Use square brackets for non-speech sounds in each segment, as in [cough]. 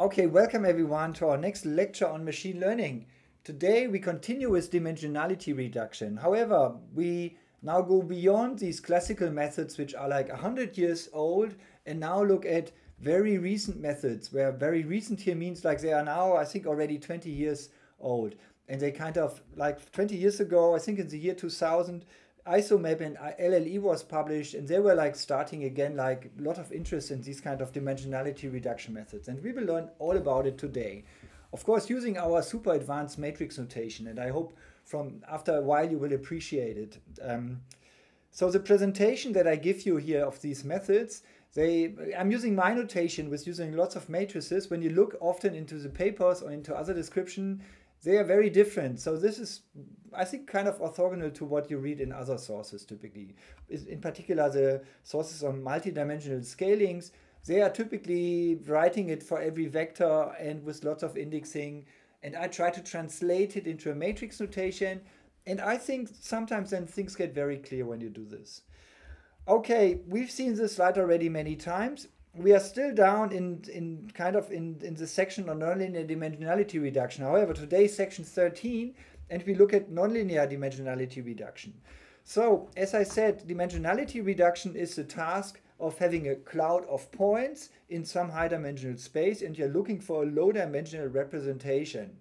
Okay, welcome everyone to our next lecture on machine learning. Today we continue with dimensionality reduction. However, we now go beyond these classical methods which are like 100 years old and now look at very recent methods where very recent here means like they are now I think already 20 years old and they kind of like 20 years ago I think in the year 2000 ISOMAP and LLE was published, and they were like starting again, like a lot of interest in these kind of dimensionality reduction methods. And we will learn all about it today. Of course, using our super advanced matrix notation, and I hope from after a while you will appreciate it. Um, so the presentation that I give you here of these methods, they I'm using my notation with using lots of matrices. When you look often into the papers or into other description, they are very different. So this is, I think, kind of orthogonal to what you read in other sources typically. In particular, the sources on multidimensional scalings, they are typically writing it for every vector and with lots of indexing. And I try to translate it into a matrix notation. And I think sometimes then things get very clear when you do this. Okay, we've seen this slide already many times we are still down in, in kind of in, in the section on nonlinear dimensionality reduction. However, today section 13, and we look at nonlinear dimensionality reduction. So, as I said, dimensionality reduction is the task of having a cloud of points in some high dimensional space, and you're looking for a low dimensional representation.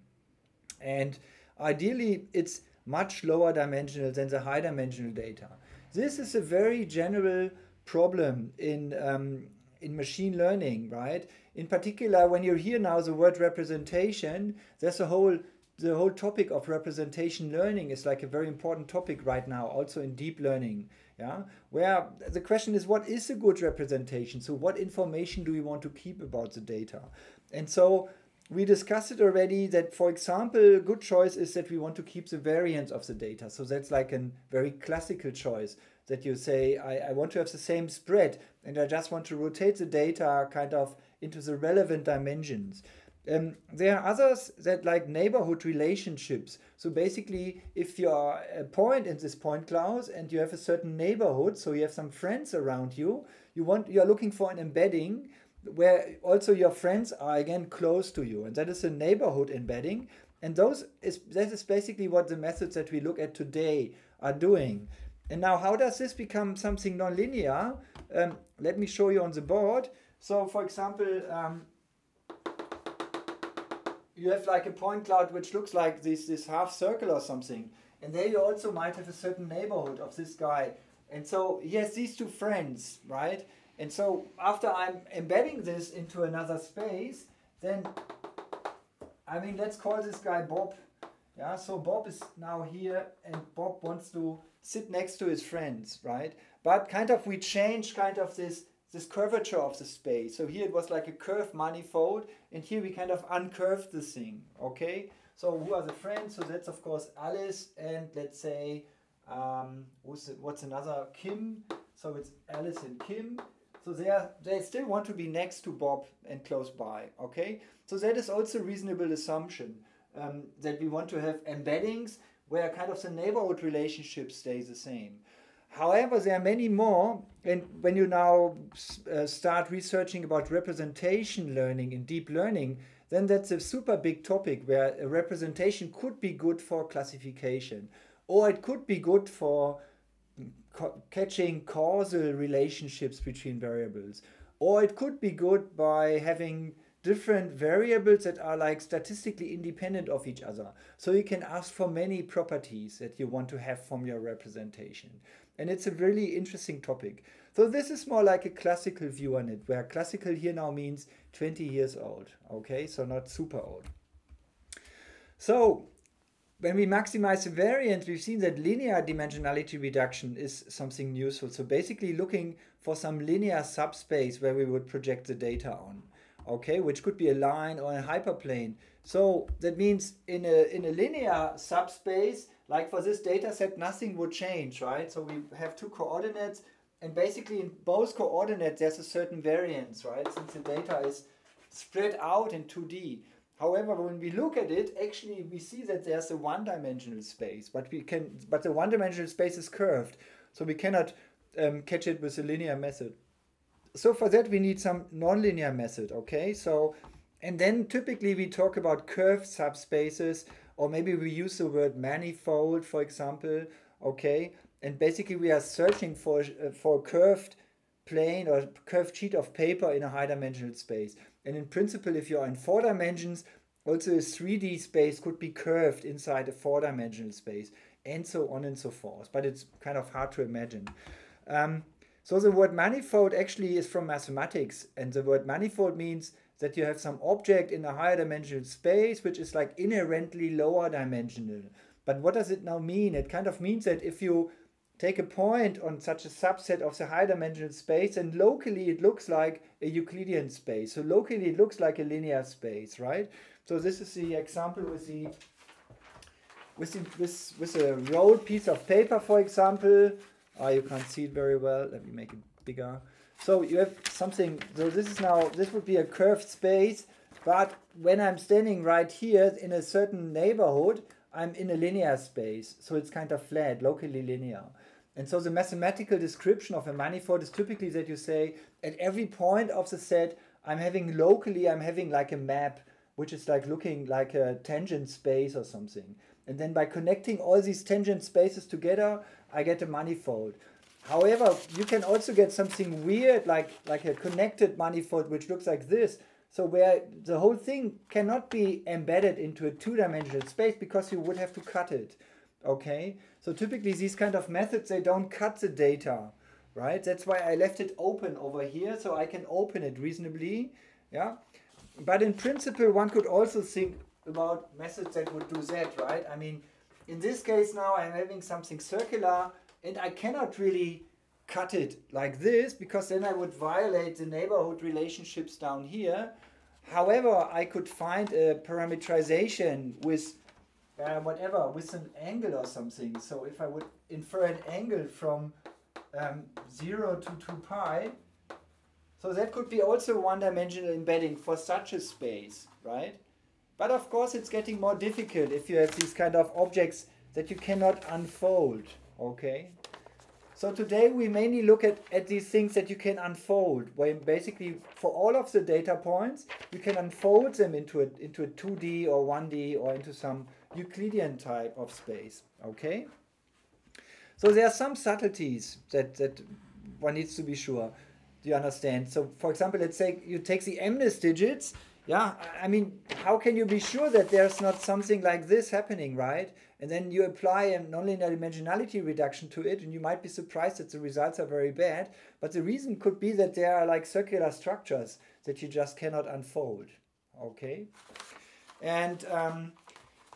And ideally, it's much lower dimensional than the high dimensional data. This is a very general problem in um, in machine learning, right? In particular, when you hear now the word representation, there's a whole the whole topic of representation learning is like a very important topic right now, also in deep learning. Yeah, where the question is, what is a good representation? So, what information do we want to keep about the data? And so, we discussed it already that, for example, a good choice is that we want to keep the variance of the data. So that's like a very classical choice that you say, I, I want to have the same spread and I just want to rotate the data kind of into the relevant dimensions. Um, there are others that like neighborhood relationships. So basically, if you are a point in this point cloud and you have a certain neighborhood, so you have some friends around you, you want you are looking for an embedding where also your friends are again close to you, and that is a neighborhood embedding. And those is that is basically what the methods that we look at today are doing. And now, how does this become something nonlinear? Um, let me show you on the board. So, for example, um, you have like a point cloud which looks like this, this half circle or something. And there you also might have a certain neighborhood of this guy. And so he has these two friends, right? And so after I'm embedding this into another space, then, I mean, let's call this guy Bob. Yeah, so Bob is now here and Bob wants to sit next to his friends, right? But kind of we change kind of this this curvature of the space. So here it was like a curved manifold, and here we kind of uncurved the thing, okay? So who are the friends? So that's of course Alice and let's say, um, what's, what's another? Kim. So it's Alice and Kim. So they, are, they still want to be next to Bob and close by, okay? So that is also a reasonable assumption um, that we want to have embeddings where kind of the neighborhood relationship stays the same. However, there are many more, and when you now uh, start researching about representation learning in deep learning, then that's a super big topic where a representation could be good for classification, or it could be good for catching causal relationships between variables, or it could be good by having different variables that are like statistically independent of each other. So you can ask for many properties that you want to have from your representation. And it's a really interesting topic. So this is more like a classical view on it, where classical here now means 20 years old. Okay, so not super old. So when we maximize the variance, we've seen that linear dimensionality reduction is something useful. So basically looking for some linear subspace where we would project the data on okay, which could be a line or a hyperplane. So that means in a, in a linear subspace, like for this data set, nothing would change, right? So we have two coordinates, and basically in both coordinates, there's a certain variance, right? Since the data is spread out in 2D. However, when we look at it, actually we see that there's a one-dimensional space, but we can, but the one-dimensional space is curved, so we cannot um, catch it with a linear method so for that we need some nonlinear method, okay? So and then typically we talk about curved subspaces, or maybe we use the word manifold, for example, okay? And basically we are searching for, uh, for curved plane or curved sheet of paper in a high dimensional space. And in principle, if you are in four dimensions, also a 3D space could be curved inside a four dimensional space, and so on and so forth. But it's kind of hard to imagine. Um, so the word manifold actually is from mathematics, and the word manifold means that you have some object in a higher dimensional space which is like inherently lower dimensional. But what does it now mean? It kind of means that if you take a point on such a subset of the high dimensional space and locally it looks like a Euclidean space. So locally it looks like a linear space, right? So this is the example with the with the, with, with a rolled piece of paper, for example. Oh, you can't see it very well. Let me make it bigger. So you have something, so this is now, this would be a curved space, but when I'm standing right here in a certain neighborhood, I'm in a linear space. So it's kind of flat, locally linear. And so the mathematical description of a manifold is typically that you say at every point of the set, I'm having locally, I'm having like a map, which is like looking like a tangent space or something. And then by connecting all these tangent spaces together, I get a manifold. However, you can also get something weird like, like a connected manifold, which looks like this. So where the whole thing cannot be embedded into a two-dimensional space because you would have to cut it. Okay, so typically these kind of methods, they don't cut the data, right? That's why I left it open over here so I can open it reasonably, yeah? But in principle, one could also think about methods that would do that, right? I mean, in this case now I'm having something circular and I cannot really cut it like this because then I would violate the neighborhood relationships down here. However, I could find a parameterization with uh, whatever, with an angle or something. So if I would infer an angle from um, 0 to 2 pi, so that could be also one-dimensional embedding for such a space, right? But of course it's getting more difficult if you have these kind of objects that you cannot unfold, okay? So today we mainly look at, at these things that you can unfold, where basically for all of the data points, you can unfold them into a, into a 2D or 1D or into some Euclidean type of space, okay? So there are some subtleties that, that one needs to be sure. Do you understand? So for example, let's say you take the MNIST digits, yeah, I mean, how can you be sure that there's not something like this happening, right? and then you apply a nonlinear dimensionality reduction to it and you might be surprised that the results are very bad. But the reason could be that there are like circular structures that you just cannot unfold okay? And um,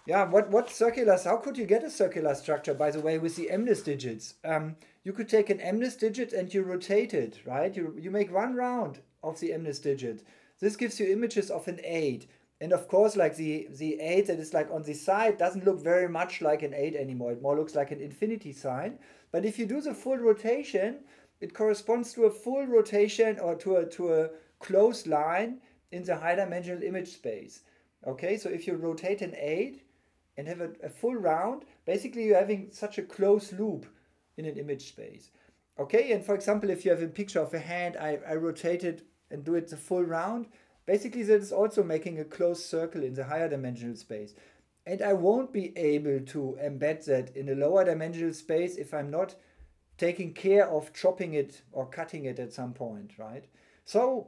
yeah what what circulars how could you get a circular structure by the way with the MNIST digits? Um, you could take an MNIST digit and you rotate it right? You, you make one round of the MNIST digit this gives you images of an 8 and of course, like the, the 8 that is like on the side doesn't look very much like an 8 anymore. It more looks like an infinity sign. But if you do the full rotation, it corresponds to a full rotation or to a, to a closed line in the high dimensional image space. Okay, so if you rotate an 8 and have a, a full round, basically you're having such a closed loop in an image space. Okay, and for example, if you have a picture of a hand, I, I rotate it and do it the full round, Basically, that is also making a closed circle in the higher dimensional space. And I won't be able to embed that in a lower dimensional space if I'm not taking care of chopping it or cutting it at some point, right? So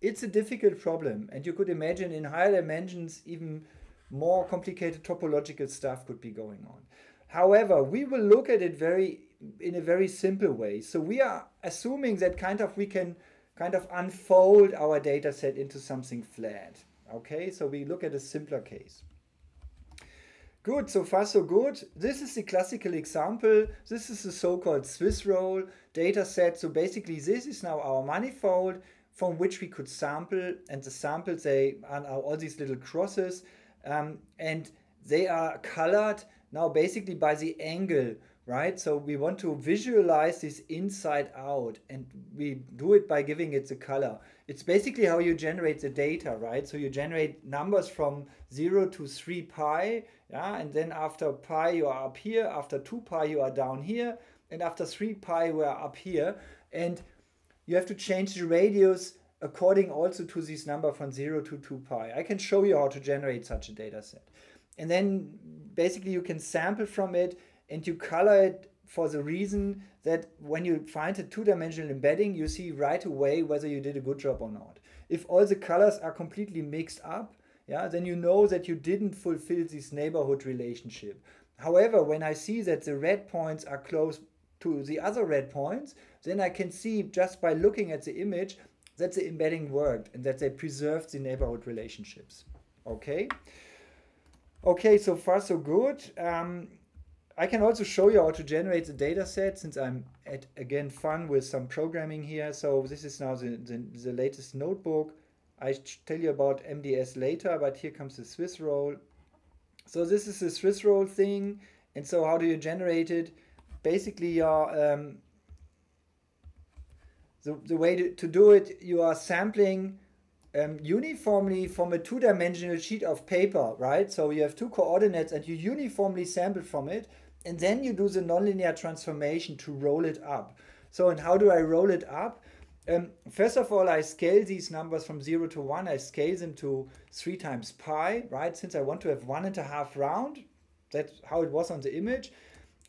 it's a difficult problem. And you could imagine in higher dimensions, even more complicated topological stuff could be going on. However, we will look at it very in a very simple way. So we are assuming that kind of we can kind of unfold our data set into something flat. Okay, so we look at a simpler case. Good, so far so good. This is the classical example. This is the so-called Swiss roll data set. So basically this is now our manifold from which we could sample and the samples they are all these little crosses um, and they are colored now basically by the angle right? So we want to visualize this inside out and we do it by giving it the color. It's basically how you generate the data, right? So you generate numbers from 0 to 3 pi, yeah, and then after pi you are up here, after 2 pi you are down here, and after 3 pi we are up here. And you have to change the radius according also to this number from 0 to 2 pi. I can show you how to generate such a data set. And then basically you can sample from it and you color it for the reason that when you find a two-dimensional embedding, you see right away whether you did a good job or not. If all the colors are completely mixed up, yeah, then you know that you didn't fulfill this neighborhood relationship. However, when I see that the red points are close to the other red points, then I can see just by looking at the image that the embedding worked and that they preserved the neighborhood relationships. Okay. Okay, so far so good. Um, I can also show you how to generate the data set since I'm at again fun with some programming here. So this is now the, the, the latest notebook. I tell you about MDS later, but here comes the Swiss roll. So this is the Swiss roll thing. And so how do you generate it? Basically, your um, the, the way to, to do it, you are sampling um, uniformly from a two-dimensional sheet of paper, right? So you have two coordinates and you uniformly sample from it, and then you do the nonlinear transformation to roll it up. So, and how do I roll it up? Um, first of all, I scale these numbers from 0 to 1. I scale them to 3 times pi, right? Since I want to have one and a half round. That's how it was on the image.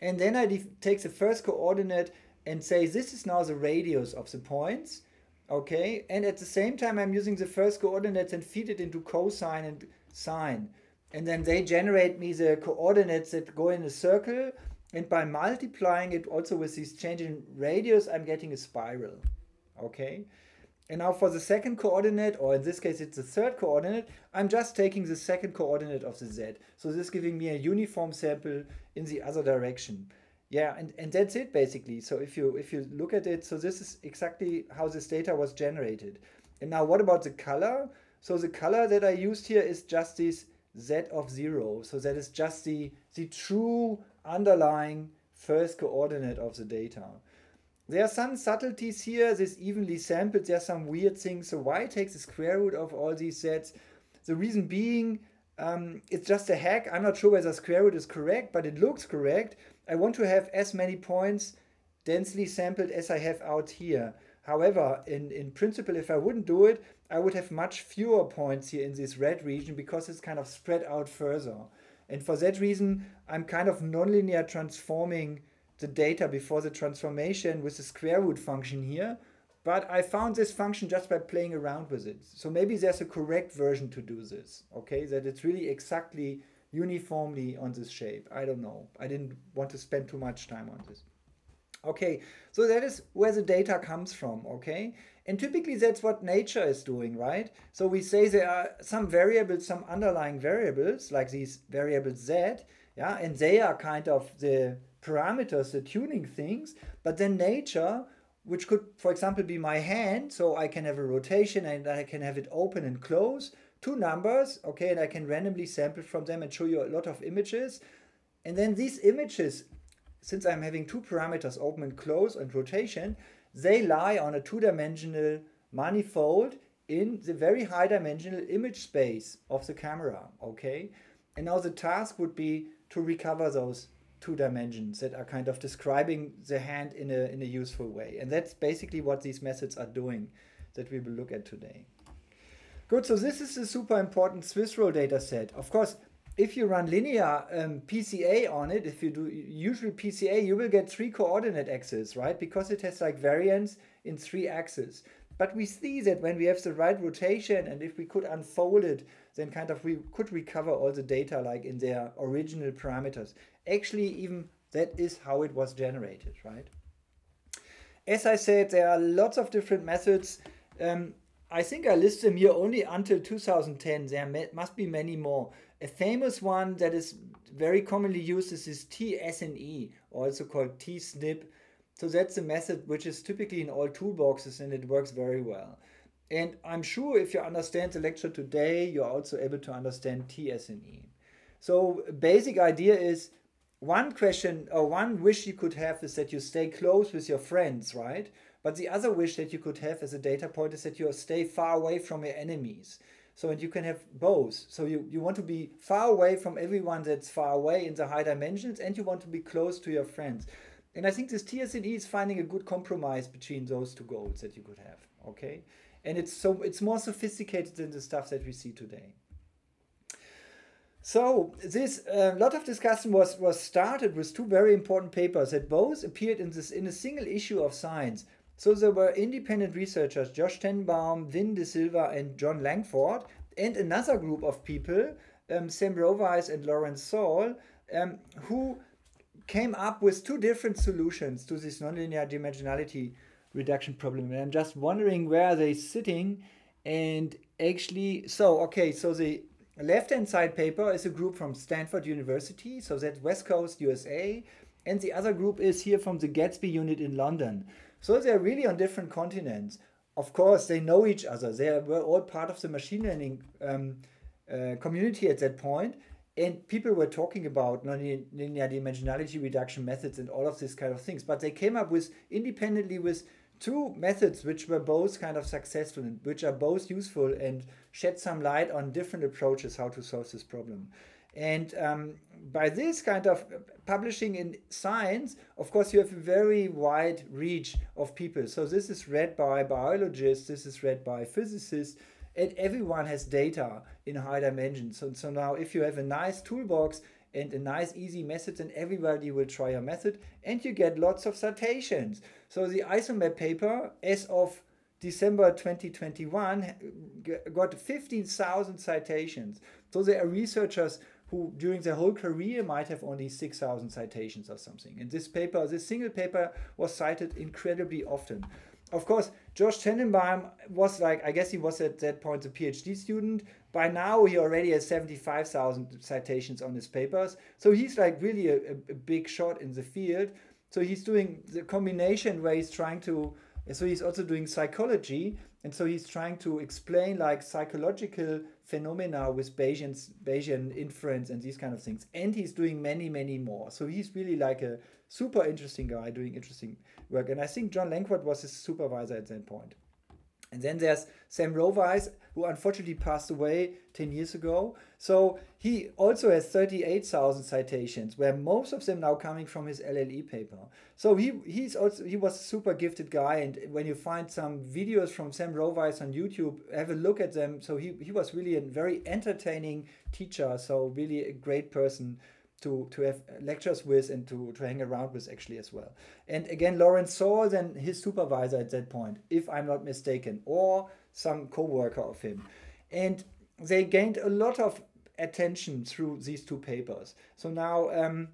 And then I take the first coordinate and say this is now the radius of the points okay and at the same time i'm using the first coordinates and feed it into cosine and sine. And then they generate me the coordinates that go in a circle and by multiplying it also with these changing radius i'm getting a spiral. Okay? And now for the second coordinate or in this case it's the third coordinate i'm just taking the second coordinate of the z. So this is giving me a uniform sample in the other direction yeah and, and that's it basically. So if you if you look at it so this is exactly how this data was generated. And now what about the color? So the color that i used here is just this z of zero. So that is just the the true underlying first coordinate of the data. There are some subtleties here. This evenly sampled. There are some weird things. So why take the square root of all these sets the reason being um, it's just a hack. I'm not sure whether square root is correct, but it looks correct. I want to have as many points densely sampled as I have out here. However, in, in principle, if I wouldn't do it, I would have much fewer points here in this red region because it's kind of spread out further. And for that reason, I'm kind of nonlinear transforming the data before the transformation with the square root function here. But I found this function just by playing around with it. So maybe there's a correct version to do this, okay? That it's really exactly uniformly on this shape. I don't know. I didn't want to spend too much time on this. Okay, so that is where the data comes from, okay? And typically that's what nature is doing, right? So we say there are some variables, some underlying variables, like these variables z, yeah, and they are kind of the parameters, the tuning things, but then nature, which could, for example, be my hand, so I can have a rotation and I can have it open and close, two numbers, okay, and I can randomly sample from them and show you a lot of images. And then these images, since I'm having two parameters, open and close and rotation, they lie on a two-dimensional manifold in the very high dimensional image space of the camera, okay? And now the task would be to recover those two dimensions that are kind of describing the hand in a, in a useful way. And that's basically what these methods are doing that we will look at today. Good, so this is a super important Swiss roll data set. Of course, if you run linear um, PCA on it, if you do usually PCA, you will get three coordinate axes, right? Because it has like variance in three axes. But we see that when we have the right rotation and if we could unfold it, then kind of we could recover all the data like in their original parameters. Actually, even that is how it was generated, right? As I said, there are lots of different methods. Um, I think I list them here only until 2010. There must be many more. A famous one that is very commonly used is this TSNE, also called TSNP. So that's a method which is typically in all toolboxes and it works very well. And I'm sure if you understand the lecture today, you're also able to understand TSNE. So basic idea is one question or one wish you could have is that you stay close with your friends, right? But the other wish that you could have as a data point is that you stay far away from your enemies. So and you can have both. So you, you want to be far away from everyone that's far away in the high dimensions and you want to be close to your friends. And I think this TSNE is finding a good compromise between those two goals that you could have. Okay. and it's so it's more sophisticated than the stuff that we see today. So this a uh, lot of discussion was was started with two very important papers that both appeared in this in a single issue of Science. So there were independent researchers, Josh Tenenbaum, Vin De Silva, and John Langford, and another group of people, um, Sam Roweis and Lawrence Saul, um, who came up with two different solutions to this nonlinear dimensionality reduction problem. And I'm just wondering where are they sitting and actually, so, okay, so the left-hand side paper is a group from Stanford University, so that's West Coast, USA, and the other group is here from the Gatsby unit in London. So they're really on different continents. Of course, they know each other. They were all part of the machine learning um, uh, community at that point, and people were talking about nonlinear dimensionality reduction methods and all of these kind of things. But they came up with independently with two methods which were both kind of successful and which are both useful and shed some light on different approaches how to solve this problem. And um, by this kind of publishing in science, of course, you have a very wide reach of people. So this is read by biologists, this is read by physicists, and everyone has data in high dimensions. So, so now if you have a nice toolbox and a nice easy method, then everybody will try your method and you get lots of citations. So the ISOMAP paper as of December 2021 got 15,000 citations. So there are researchers who during their whole career might have only 6,000 citations or something. And this paper, this single paper was cited incredibly often. Of course, Josh Tenenbaum was like, I guess he was at that point a PhD student. By now, he already has 75,000 citations on his papers. So he's like really a, a big shot in the field. So he's doing the combination where he's trying to, so he's also doing psychology and so he's trying to explain like psychological phenomena with Bayesian, Bayesian inference and these kind of things. And he's doing many, many more. So he's really like a super interesting guy doing interesting work. And I think John Langford was his supervisor at that point. And then there's Sam Roweis, who unfortunately passed away 10 years ago. So he also has 38,000 citations, where most of them now coming from his LLE paper. So he he's also he was a super gifted guy, and when you find some videos from Sam Roweis on YouTube, have a look at them. So he, he was really a very entertaining teacher, so really a great person to, to have lectures with and to, to hang around with actually as well. And again, Lawrence Saul then his supervisor at that point, if I'm not mistaken, or some co-worker of him. And they gained a lot of attention through these two papers. So now, um,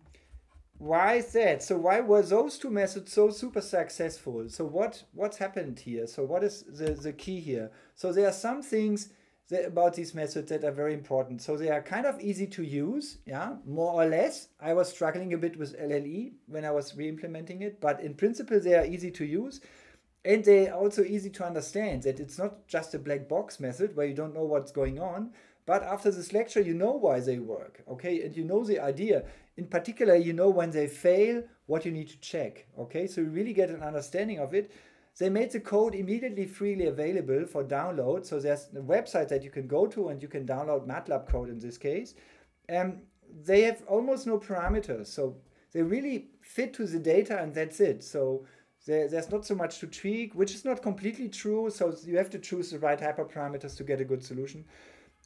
why is that? So why were those two methods so super successful? So what what's happened here? So what is the, the key here? So there are some things that, about these methods that are very important. So they are kind of easy to use, yeah, more or less. I was struggling a bit with LLE when I was re-implementing it, but in principle they are easy to use. And they are also easy to understand that it's not just a black box method where you don't know what's going on, but after this lecture you know why they work, okay? And you know the idea. In particular, you know when they fail, what you need to check, okay? So you really get an understanding of it. They made the code immediately freely available for download. So there's a website that you can go to and you can download MATLAB code in this case. Um, they have almost no parameters. So they really fit to the data and that's it. So there, there's not so much to tweak, which is not completely true. So you have to choose the right hyperparameters to get a good solution.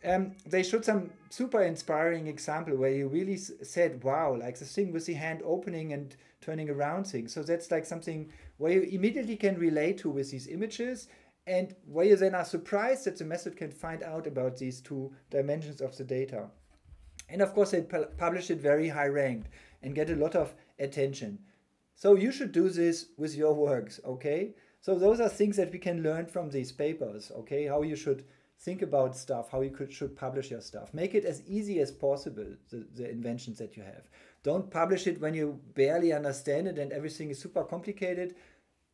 Um, they showed some super inspiring example where you really said, wow, like the thing with the hand opening and turning around thing. So that's like something where you immediately can relate to with these images and where you then are surprised that the method can find out about these two dimensions of the data. And of course, they publish it very high ranked and get a lot of attention. So you should do this with your works, okay? So those are things that we can learn from these papers, okay? How you should think about stuff, how you could, should publish your stuff. Make it as easy as possible, the, the inventions that you have. Don't publish it when you barely understand it and everything is super complicated.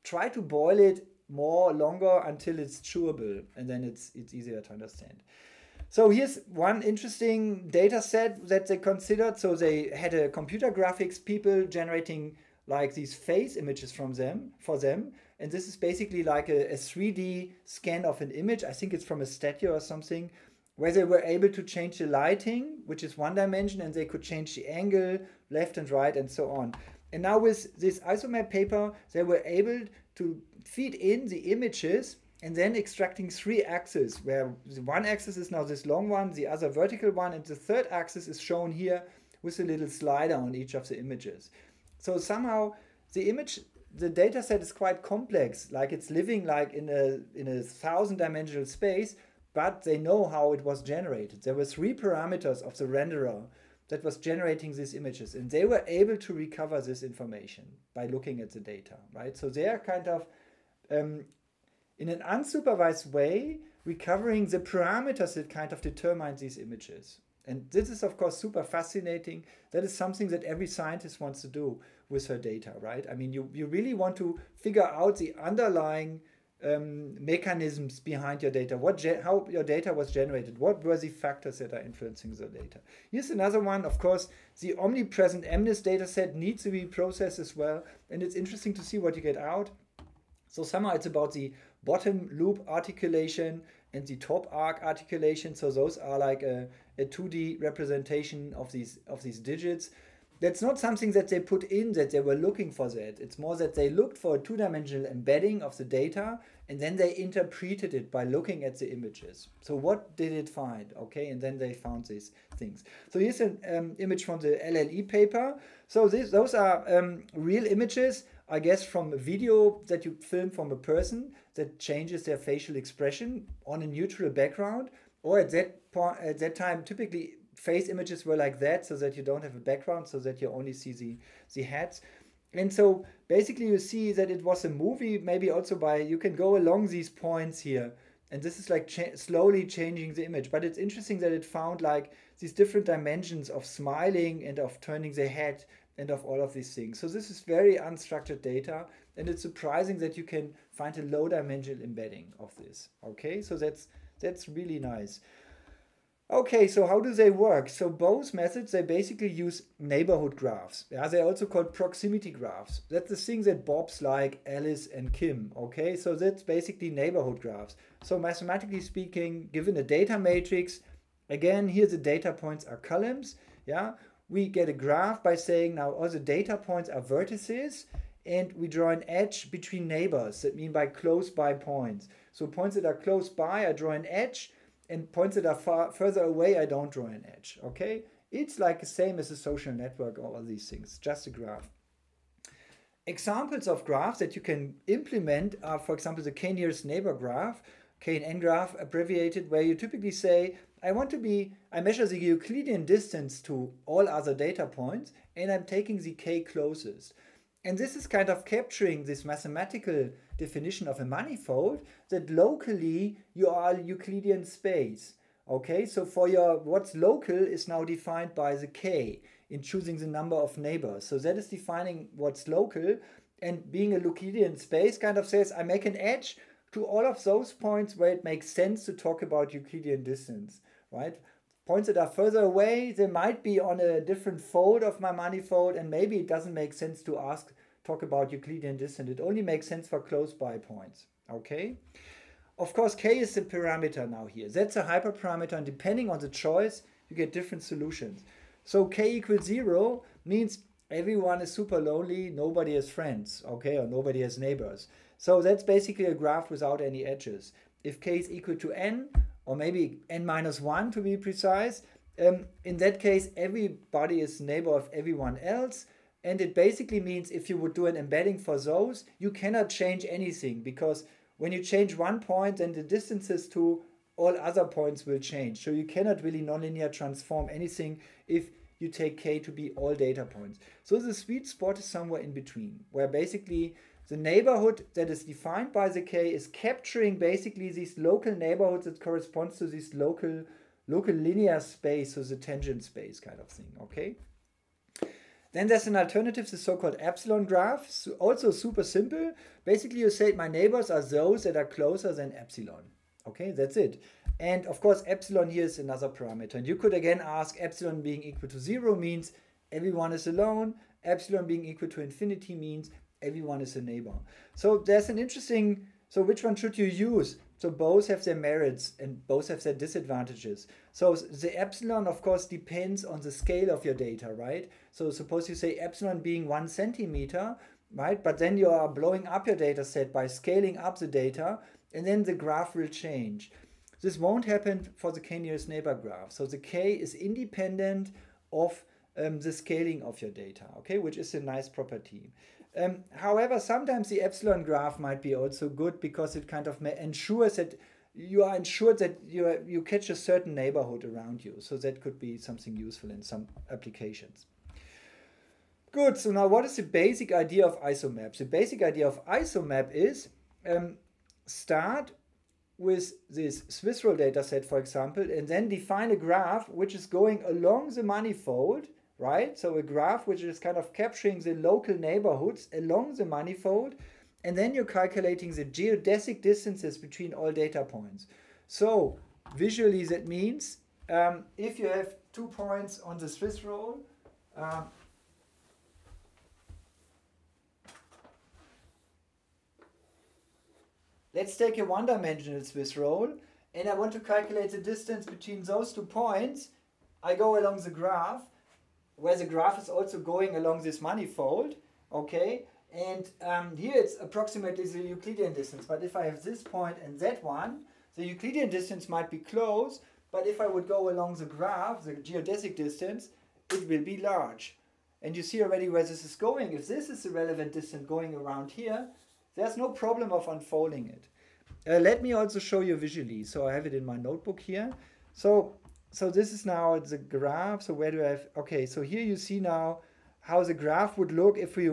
Try to boil it more longer until it's chewable and then it's it's easier to understand. So here's one interesting data set that they considered. So they had a computer graphics people generating like these face images from them for them. And this is basically like a, a 3D scan of an image. I think it's from a statue or something where they were able to change the lighting, which is one dimension, and they could change the angle, left and right, and so on. And now with this ISOMAP paper, they were able to feed in the images and then extracting three axes, where the one axis is now this long one, the other vertical one, and the third axis is shown here with a little slider on each of the images. So somehow the image, the data set is quite complex, like it's living like in a in a thousand dimensional space, but they know how it was generated. There were three parameters of the renderer that was generating these images, and they were able to recover this information by looking at the data, right? So they are kind of um, in an unsupervised way recovering the parameters that kind of determine these images. And this is, of course, super fascinating. That is something that every scientist wants to do with her data, right? I mean, you, you really want to figure out the underlying um, mechanisms behind your data, what how your data was generated, what were the factors that are influencing the data. Here's another one, of course, the omnipresent MNIST data set needs to be processed as well, and it's interesting to see what you get out. So somehow it's about the bottom loop articulation and the top arc articulation. So those are like a, a 2D representation of these of these digits. That's not something that they put in that they were looking for that. It's more that they looked for a two-dimensional embedding of the data and then they interpreted it by looking at the images. So what did it find? Okay, and then they found these things. So here's an um, image from the LLE paper. So this, those are um, real images I guess from a video that you film from a person that changes their facial expression on a neutral background, or at that point, at that time, typically face images were like that, so that you don't have a background, so that you only see the the heads. And so basically, you see that it was a movie, maybe also by you can go along these points here, and this is like slowly changing the image. But it's interesting that it found like these different dimensions of smiling and of turning the head and of all of these things. So this is very unstructured data and it's surprising that you can find a low dimensional embedding of this. Okay, so that's that's really nice. Okay, so how do they work? So both methods, they basically use neighborhood graphs. Yeah, they're also called proximity graphs. That's the thing that Bob's like Alice and Kim. Okay, so that's basically neighborhood graphs. So mathematically speaking, given a data matrix, again, here the data points are columns. Yeah, we get a graph by saying now all the data points are vertices and we draw an edge between neighbors that mean by close by points. So points that are close by, I draw an edge and points that are far further away, I don't draw an edge. Okay? It's like the same as a social network, all of these things, just a graph. Examples of graphs that you can implement are, for example, the k-nearest neighbor graph, KNN graph abbreviated, where you typically say, I want to be, I measure the Euclidean distance to all other data points, and I'm taking the k closest. And this is kind of capturing this mathematical definition of a manifold that locally you are Euclidean space. Okay, so for your what's local is now defined by the k in choosing the number of neighbors. So that is defining what's local. And being a Euclidean space kind of says I make an edge to all of those points where it makes sense to talk about Euclidean distance, right? Points that are further away, they might be on a different fold of my manifold, and maybe it doesn't make sense to ask talk about Euclidean distance. It only makes sense for close by points. Okay. Of course, k is the parameter now here. That's a hyperparameter, and depending on the choice, you get different solutions. So k equals zero means everyone is super lonely, nobody has friends, okay, or nobody has neighbors. So that's basically a graph without any edges. If k is equal to n, or maybe n minus 1 to be precise, um, in that case, everybody is neighbor of everyone else. And it basically means if you would do an embedding for those, you cannot change anything because when you change one point, then the distances to all other points will change. So you cannot really nonlinear transform anything if you take k to be all data points. So the sweet spot is somewhere in between, where basically the neighborhood that is defined by the K is capturing basically these local neighborhoods that corresponds to this local local linear space, so the tangent space kind of thing, okay? Then there's an alternative, the so-called epsilon graph, so also super simple. Basically, you say my neighbors are those that are closer than epsilon. Okay, that's it. And of course, epsilon here is another parameter. And you could again ask epsilon being equal to zero means everyone is alone. Epsilon being equal to infinity means everyone is a neighbor. So there's an interesting, so which one should you use? So both have their merits and both have their disadvantages. So the epsilon, of course, depends on the scale of your data, right? So suppose you say epsilon being one centimeter, right? But then you are blowing up your data set by scaling up the data and then the graph will change. This won't happen for the k nearest neighbor graph. So the k is independent of um, the scaling of your data, okay, which is a nice property. Um, however, sometimes the epsilon graph might be also good because it kind of ensures that you are ensured that you, you catch a certain neighborhood around you. So that could be something useful in some applications. Good, so now what is the basic idea of isomap? The basic idea of isomap is um, start with this Swiss roll data set, for example, and then define a graph which is going along the manifold, right? So a graph which is kind of capturing the local neighborhoods along the manifold, and then you're calculating the geodesic distances between all data points. So visually that means um, if you have two points on the Swiss roll, uh, Let's take a one-dimensional Swiss roll and I want to calculate the distance between those two points. I go along the graph where the graph is also going along this manifold, okay? And um, here it's approximately the Euclidean distance. But if I have this point and that one, the Euclidean distance might be close, but if I would go along the graph, the geodesic distance, it will be large. And you see already where this is going. If this is the relevant distance going around here, there's no problem of unfolding it. Uh, let me also show you visually. So I have it in my notebook here. So, so this is now the graph. So where do I have, okay, so here you see now how the graph would look if we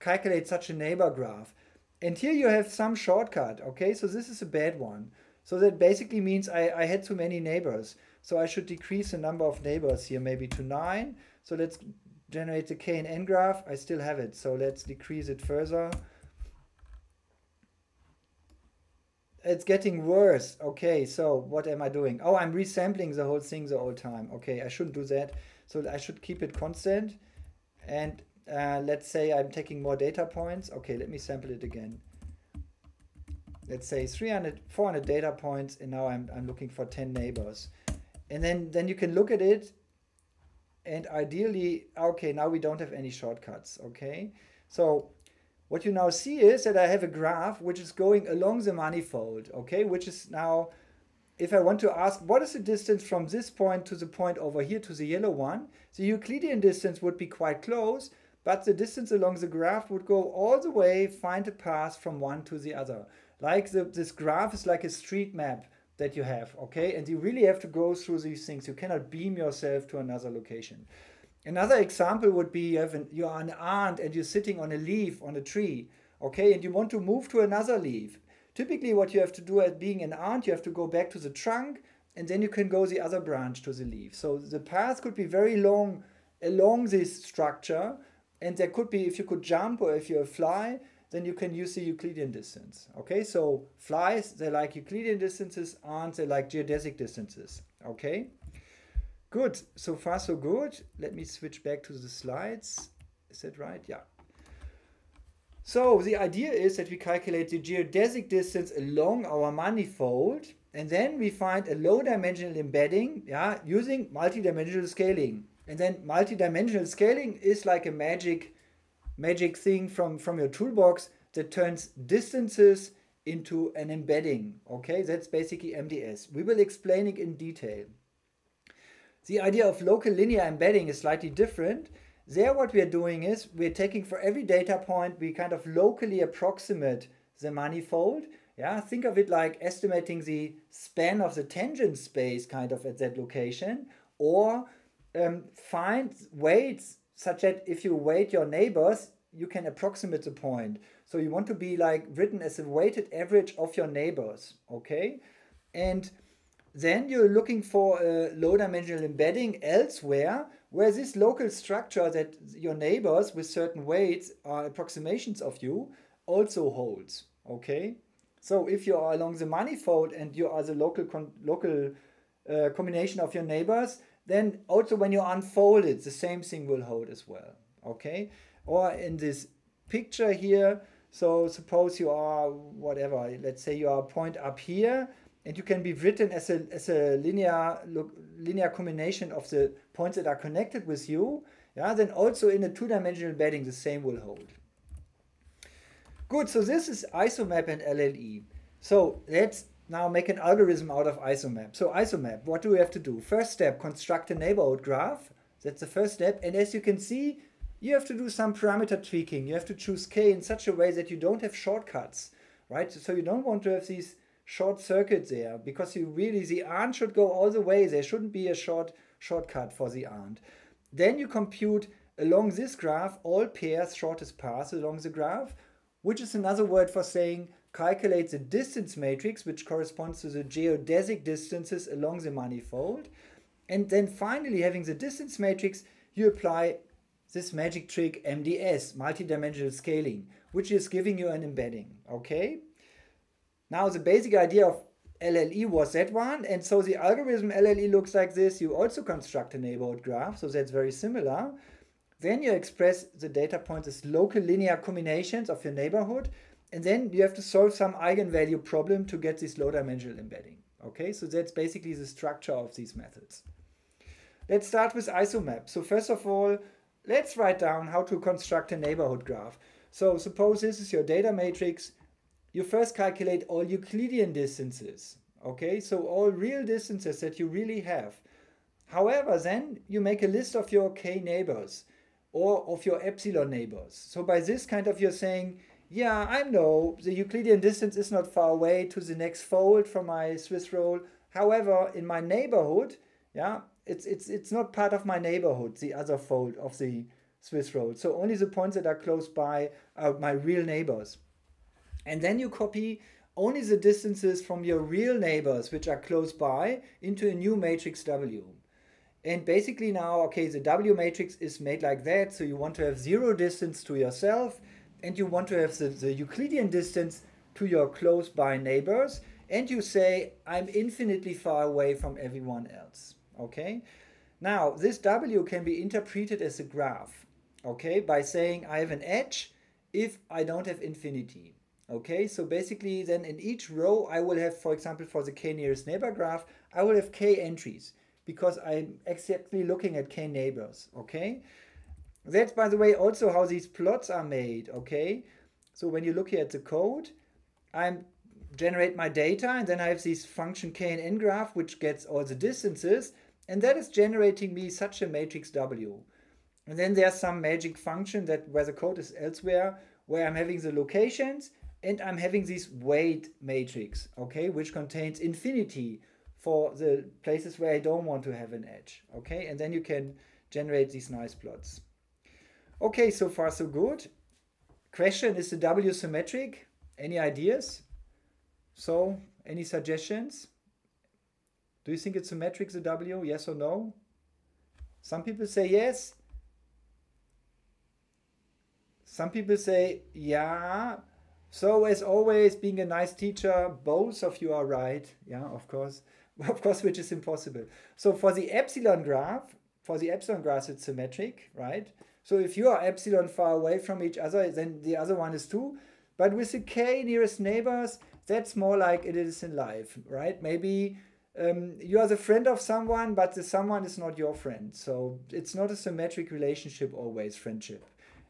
calculate such a neighbor graph. And here you have some shortcut, okay? So this is a bad one. So that basically means I, I had too many neighbors. So I should decrease the number of neighbors here maybe to 9. So let's generate the k and n graph. I still have it. So let's decrease it further. It's getting worse. Okay, so what am I doing? Oh, I'm resampling the whole thing the whole time. Okay, I shouldn't do that. So I should keep it constant. And uh, let's say I'm taking more data points. Okay, let me sample it again. Let's say 300, 400 data points, and now I'm, I'm looking for 10 neighbors. And then, then you can look at it, and ideally, okay, now we don't have any shortcuts, okay? So what you now see is that I have a graph which is going along the manifold, okay, which is now, if I want to ask what is the distance from this point to the point over here to the yellow one, the Euclidean distance would be quite close, but the distance along the graph would go all the way, find a path from one to the other. Like the, this graph is like a street map that you have, okay, and you really have to go through these things. You cannot beam yourself to another location. Another example would be you, an, you are an ant and you're sitting on a leaf on a tree, okay, and you want to move to another leaf. Typically, what you have to do at being an ant, you have to go back to the trunk and then you can go the other branch to the leaf. So the path could be very long along this structure, and there could be, if you could jump or if you're a fly, then you can use the Euclidean distance. Okay, so flies, they like Euclidean distances, ants, they like geodesic distances. Okay. Good, so far so good. Let me switch back to the slides. Is that right? Yeah. So the idea is that we calculate the geodesic distance along our manifold and then we find a low dimensional embedding yeah, using multidimensional scaling. And then multidimensional scaling is like a magic magic thing from, from your toolbox that turns distances into an embedding. Okay, that's basically MDS. We will explain it in detail. The idea of local linear embedding is slightly different. There what we are doing is we're taking for every data point, we kind of locally approximate the manifold. Yeah, think of it like estimating the span of the tangent space kind of at that location or um, find weights such that if you weight your neighbors, you can approximate the point. So you want to be like written as a weighted average of your neighbors, okay? And then you're looking for a low dimensional embedding elsewhere where this local structure that your neighbors with certain weights are approximations of you also holds. Okay? So if you are along the manifold and you are the local local uh, combination of your neighbors, then also when you unfold it, the same thing will hold as well. Okay? Or in this picture here, so suppose you are whatever, let's say you are a point up here and you can be written as a, as a linear linear combination of the points that are connected with you, yeah, then also in a two-dimensional embedding the same will hold. Good, so this is ISOMAP and LLE. So let's now make an algorithm out of isomap. So isomap, what do we have to do? First step, construct a neighborhood graph. That's the first step. And as you can see, you have to do some parameter tweaking. You have to choose k in such a way that you don't have shortcuts, right? So you don't want to have these short circuit there because you really, the AND should go all the way. There shouldn't be a short shortcut for the AND. Then you compute along this graph all pairs shortest paths along the graph, which is another word for saying calculate the distance matrix, which corresponds to the geodesic distances along the manifold. And then finally, having the distance matrix, you apply this magic trick MDS, multidimensional scaling, which is giving you an embedding, okay? Now the basic idea of LLE was that one, and so the algorithm LLE looks like this. You also construct a neighborhood graph, so that's very similar. Then you express the data points as local linear combinations of your neighborhood, and then you have to solve some eigenvalue problem to get this low dimensional embedding. Okay, so that's basically the structure of these methods. Let's start with isomap. So first of all, let's write down how to construct a neighborhood graph. So suppose this is your data matrix. You first calculate all Euclidean distances. Okay, so all real distances that you really have. However, then you make a list of your k neighbors or of your epsilon neighbors. So by this kind of you're saying, yeah, I know the Euclidean distance is not far away to the next fold from my Swiss roll. However, in my neighborhood, yeah, it's it's it's not part of my neighborhood, the other fold of the Swiss roll. So only the points that are close by are my real neighbors. And then you copy only the distances from your real neighbors, which are close by, into a new matrix W. And basically now, okay, the W matrix is made like that. So you want to have zero distance to yourself and you want to have the, the Euclidean distance to your close by neighbors, and you say, I'm infinitely far away from everyone else. Okay? Now, this W can be interpreted as a graph, okay, by saying I have an edge if I don't have infinity. Okay, so basically then in each row I will have, for example, for the k nearest neighbor graph, I will have k entries because I'm exactly looking at k neighbors, okay? That's, by the way, also how these plots are made, okay? So when you look here at the code, I generate my data, and then I have this function KNN graph, which gets all the distances, and that is generating me such a matrix W. And then there's some magic function that where the code is elsewhere, where I'm having the locations, and I'm having this weight matrix, okay, which contains infinity for the places where I don't want to have an edge, okay? And then you can generate these nice plots. Okay, so far so good. Question, is the W symmetric? Any ideas? So, any suggestions? Do you think it's symmetric, the W? Yes or no? Some people say yes. Some people say, yeah. So, as always, being a nice teacher, both of you are right. Yeah, of course. [laughs] Of course, which is impossible. So, for the epsilon graph, for the epsilon graph, it's symmetric, right? So if you are epsilon far away from each other, then the other one is too. But with the k nearest neighbors, that's more like it is in life, right? Maybe um, you are the friend of someone, but the someone is not your friend. So it's not a symmetric relationship always, friendship.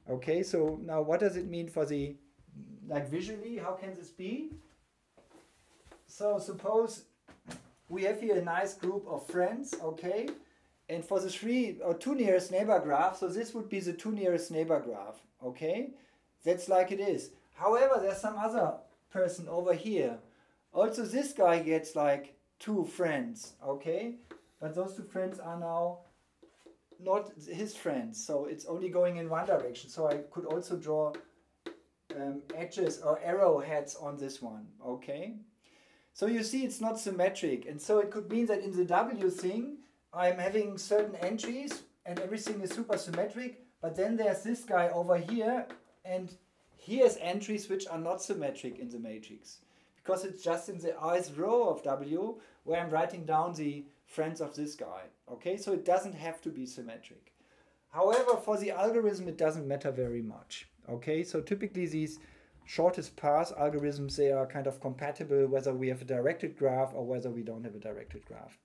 Okay, so now what does it mean for the, like visually, how can this be? So suppose we have here a nice group of friends, okay? And for the three or two nearest neighbor graph, so this would be the two nearest neighbor graph, okay? That's like it is. However, there's some other person over here. Also, this guy gets like two friends, okay? But those two friends are now not his friends, so it's only going in one direction. So I could also draw um, edges or arrowheads on this one, okay? So you see it's not symmetric, and so it could mean that in the W thing, I'm having certain entries and everything is super symmetric, but then there's this guy over here and here's entries which are not symmetric in the matrix because it's just in the ith row of W where I'm writing down the friends of this guy. Okay, so it doesn't have to be symmetric. However, for the algorithm, it doesn't matter very much. Okay, so typically these shortest path algorithms, they are kind of compatible whether we have a directed graph or whether we don't have a directed graph.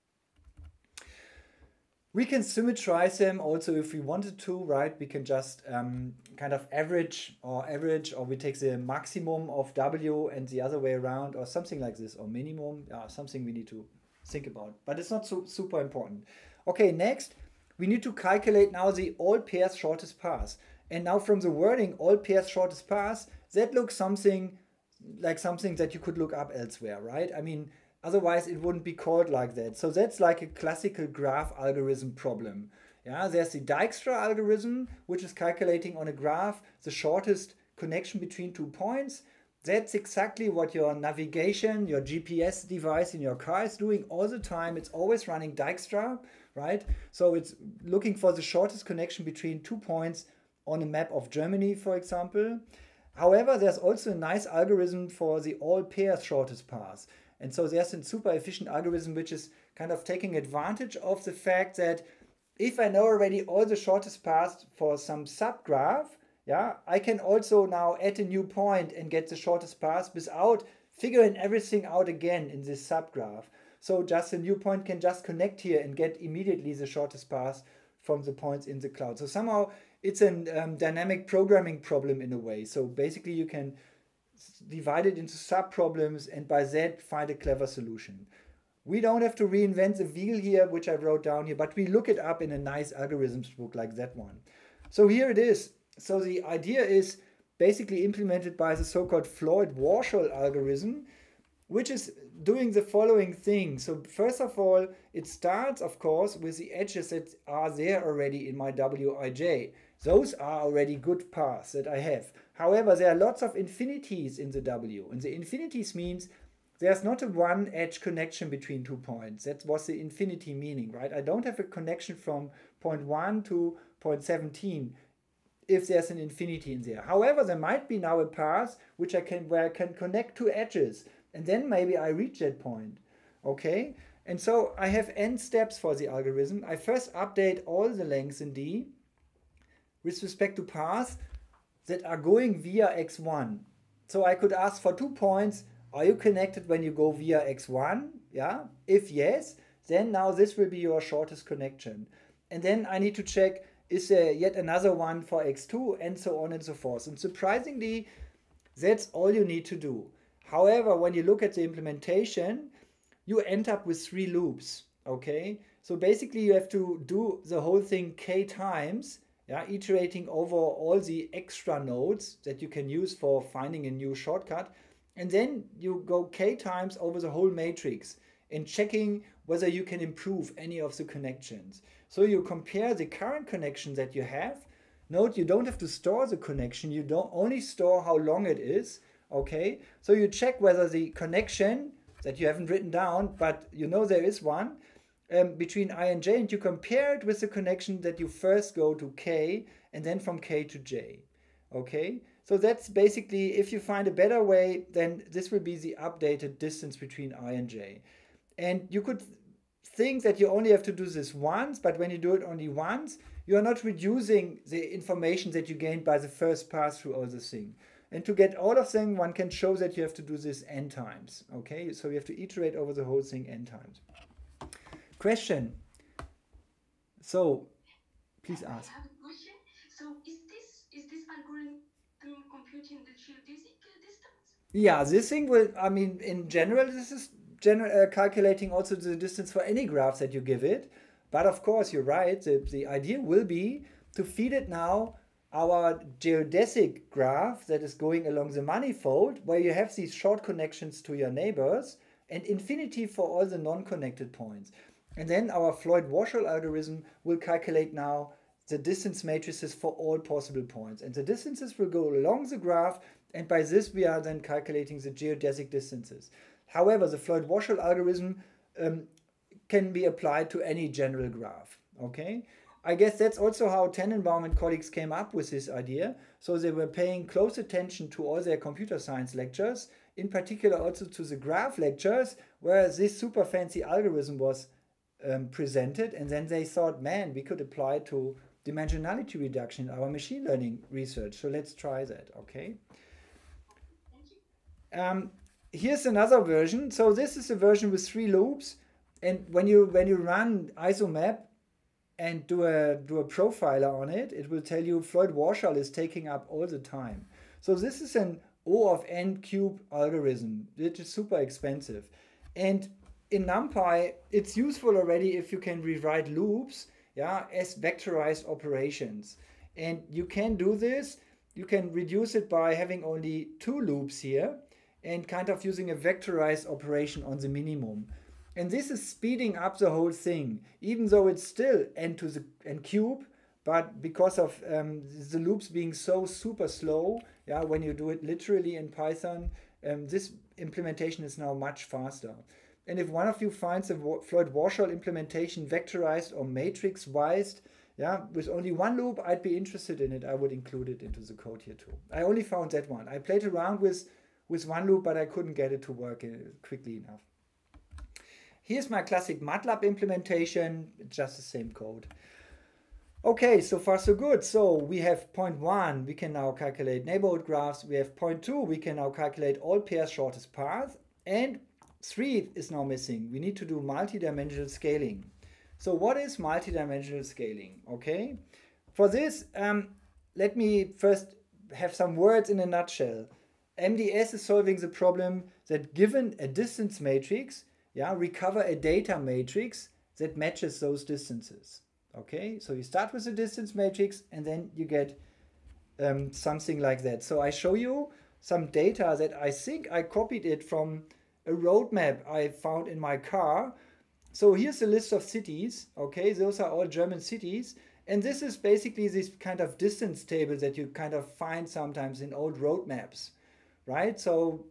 We can symmetrize them also if we wanted to, right? We can just um, kind of average or average, or we take the maximum of W and the other way around, or something like this, or minimum. Yeah, something we need to think about, but it's not so super important. Okay, next, we need to calculate now the all pairs shortest path. And now from the wording, all pairs shortest path, that looks something like something that you could look up elsewhere, right? I mean, otherwise it wouldn't be called like that. So that's like a classical graph algorithm problem. Yeah, there's the Dijkstra algorithm, which is calculating on a graph the shortest connection between two points. That's exactly what your navigation, your GPS device in your car is doing all the time. It's always running Dijkstra, right? So it's looking for the shortest connection between two points on a map of Germany, for example. However, there's also a nice algorithm for the all pairs shortest path. And so there's a super efficient algorithm which is kind of taking advantage of the fact that if I know already all the shortest paths for some subgraph, yeah, I can also now add a new point and get the shortest path without figuring everything out again in this subgraph. So just a new point can just connect here and get immediately the shortest path from the points in the cloud. So somehow it's a um, dynamic programming problem in a way. So basically you can divide it into sub-problems and by that find a clever solution. We don't have to reinvent the wheel here, which I wrote down here, but we look it up in a nice algorithms book like that one. So here it is. So the idea is basically implemented by the so-called Floyd-Warshall algorithm, which is doing the following thing. So first of all, it starts, of course, with the edges that are there already in my Wij. Those are already good paths that I have. However, there are lots of infinities in the W. And the infinities means there's not a one edge connection between two points. That was the infinity meaning, right? I don't have a connection from point 1 to point 17 if there's an infinity in there. However, there might be now a path which I can where I can connect two edges and then maybe I reach that point. Okay? And so I have n steps for the algorithm. I first update all the lengths in D with respect to paths that are going via x1. So I could ask for two points, are you connected when you go via x1? Yeah, if yes, then now this will be your shortest connection. And then I need to check, is there yet another one for x2 and so on and so forth. And surprisingly, that's all you need to do. However, when you look at the implementation, you end up with three loops, okay? So basically you have to do the whole thing k times yeah, iterating over all the extra nodes that you can use for finding a new shortcut. And then you go k times over the whole matrix and checking whether you can improve any of the connections. So you compare the current connection that you have. Note you don't have to store the connection, you don't only store how long it is. Okay, so you check whether the connection that you haven't written down, but you know there is one, um, between i and j and you compare it with the connection that you first go to k and then from k to j. Okay, so that's basically if you find a better way, then this will be the updated distance between i and j. And you could think that you only have to do this once, but when you do it only once, you are not reducing the information that you gained by the first pass through all the thing. And to get all of them, one can show that you have to do this n times. Okay, so you have to iterate over the whole thing n times. Question. So, please ask. I have a question. So, is this is this algorithm computing the geodesic distance? Yeah, this thing will. I mean, in general, this is general uh, calculating also the distance for any graph that you give it. But of course, you're right. The, the idea will be to feed it now our geodesic graph that is going along the manifold, where you have these short connections to your neighbors and infinity for all the non-connected points. And then our Floyd-Warshall algorithm will calculate now the distance matrices for all possible points. And the distances will go along the graph, and by this we are then calculating the geodesic distances. However, the Floyd-Warshall algorithm um, can be applied to any general graph. Okay, I guess that's also how Tenenbaum and colleagues came up with this idea. So they were paying close attention to all their computer science lectures, in particular also to the graph lectures, where this super fancy algorithm was um, presented, and then they thought, man, we could apply to dimensionality reduction in our machine learning research. So let's try that, okay? Um, here's another version. So this is a version with three loops, and when you when you run isomap, and do a do a profiler on it, it will tell you Floyd-Warshall is taking up all the time. So this is an O of n cube algorithm, which is super expensive. And in NumPy, it's useful already if you can rewrite loops yeah, as vectorized operations. And you can do this. You can reduce it by having only two loops here and kind of using a vectorized operation on the minimum. And this is speeding up the whole thing, even though it's still n to the n cube, but because of um, the loops being so super slow, yeah, when you do it literally in Python, um, this implementation is now much faster. And if one of you finds a Floyd-Warshall implementation vectorized or matrix-wise, yeah, with only one loop, I'd be interested in it. I would include it into the code here too. I only found that one. I played around with, with one loop, but I couldn't get it to work uh, quickly enough. Here's my classic MATLAB implementation, just the same code. Okay, so far so good. So we have point one, we can now calculate neighborhood graphs. We have point two, we can now calculate all pairs shortest path. And three is now missing. We need to do multi-dimensional scaling. So what is multi-dimensional scaling? Okay, for this, um, let me first have some words in a nutshell. MDS is solving the problem that given a distance matrix, yeah, recover a data matrix that matches those distances. Okay, so you start with a distance matrix and then you get um, something like that. So I show you some data that I think I copied it from a roadmap I found in my car. So here's a list of cities. Okay, those are all German cities. And this is basically this kind of distance table that you kind of find sometimes in old road maps, right? So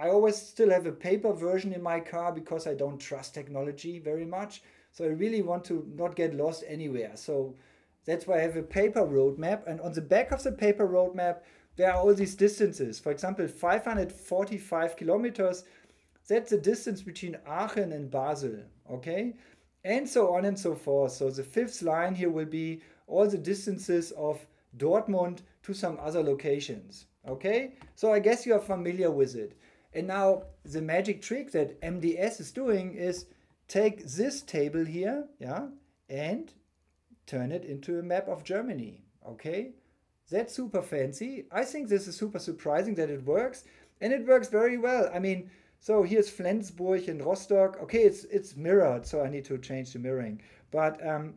I always still have a paper version in my car because I don't trust technology very much. So I really want to not get lost anywhere. So that's why I have a paper roadmap. And on the back of the paper roadmap, there are all these distances. For example, 545 kilometers, that's the distance between Aachen and Basel, okay? And so on and so forth. So the fifth line here will be all the distances of Dortmund to some other locations, okay? So I guess you are familiar with it. And now the magic trick that MDS is doing is take this table here, yeah, and turn it into a map of Germany, okay? That's super fancy. I think this is super surprising that it works, and it works very well. I mean, so here's Flensburg and Rostock. Okay, it's it's mirrored, so I need to change the mirroring, but um,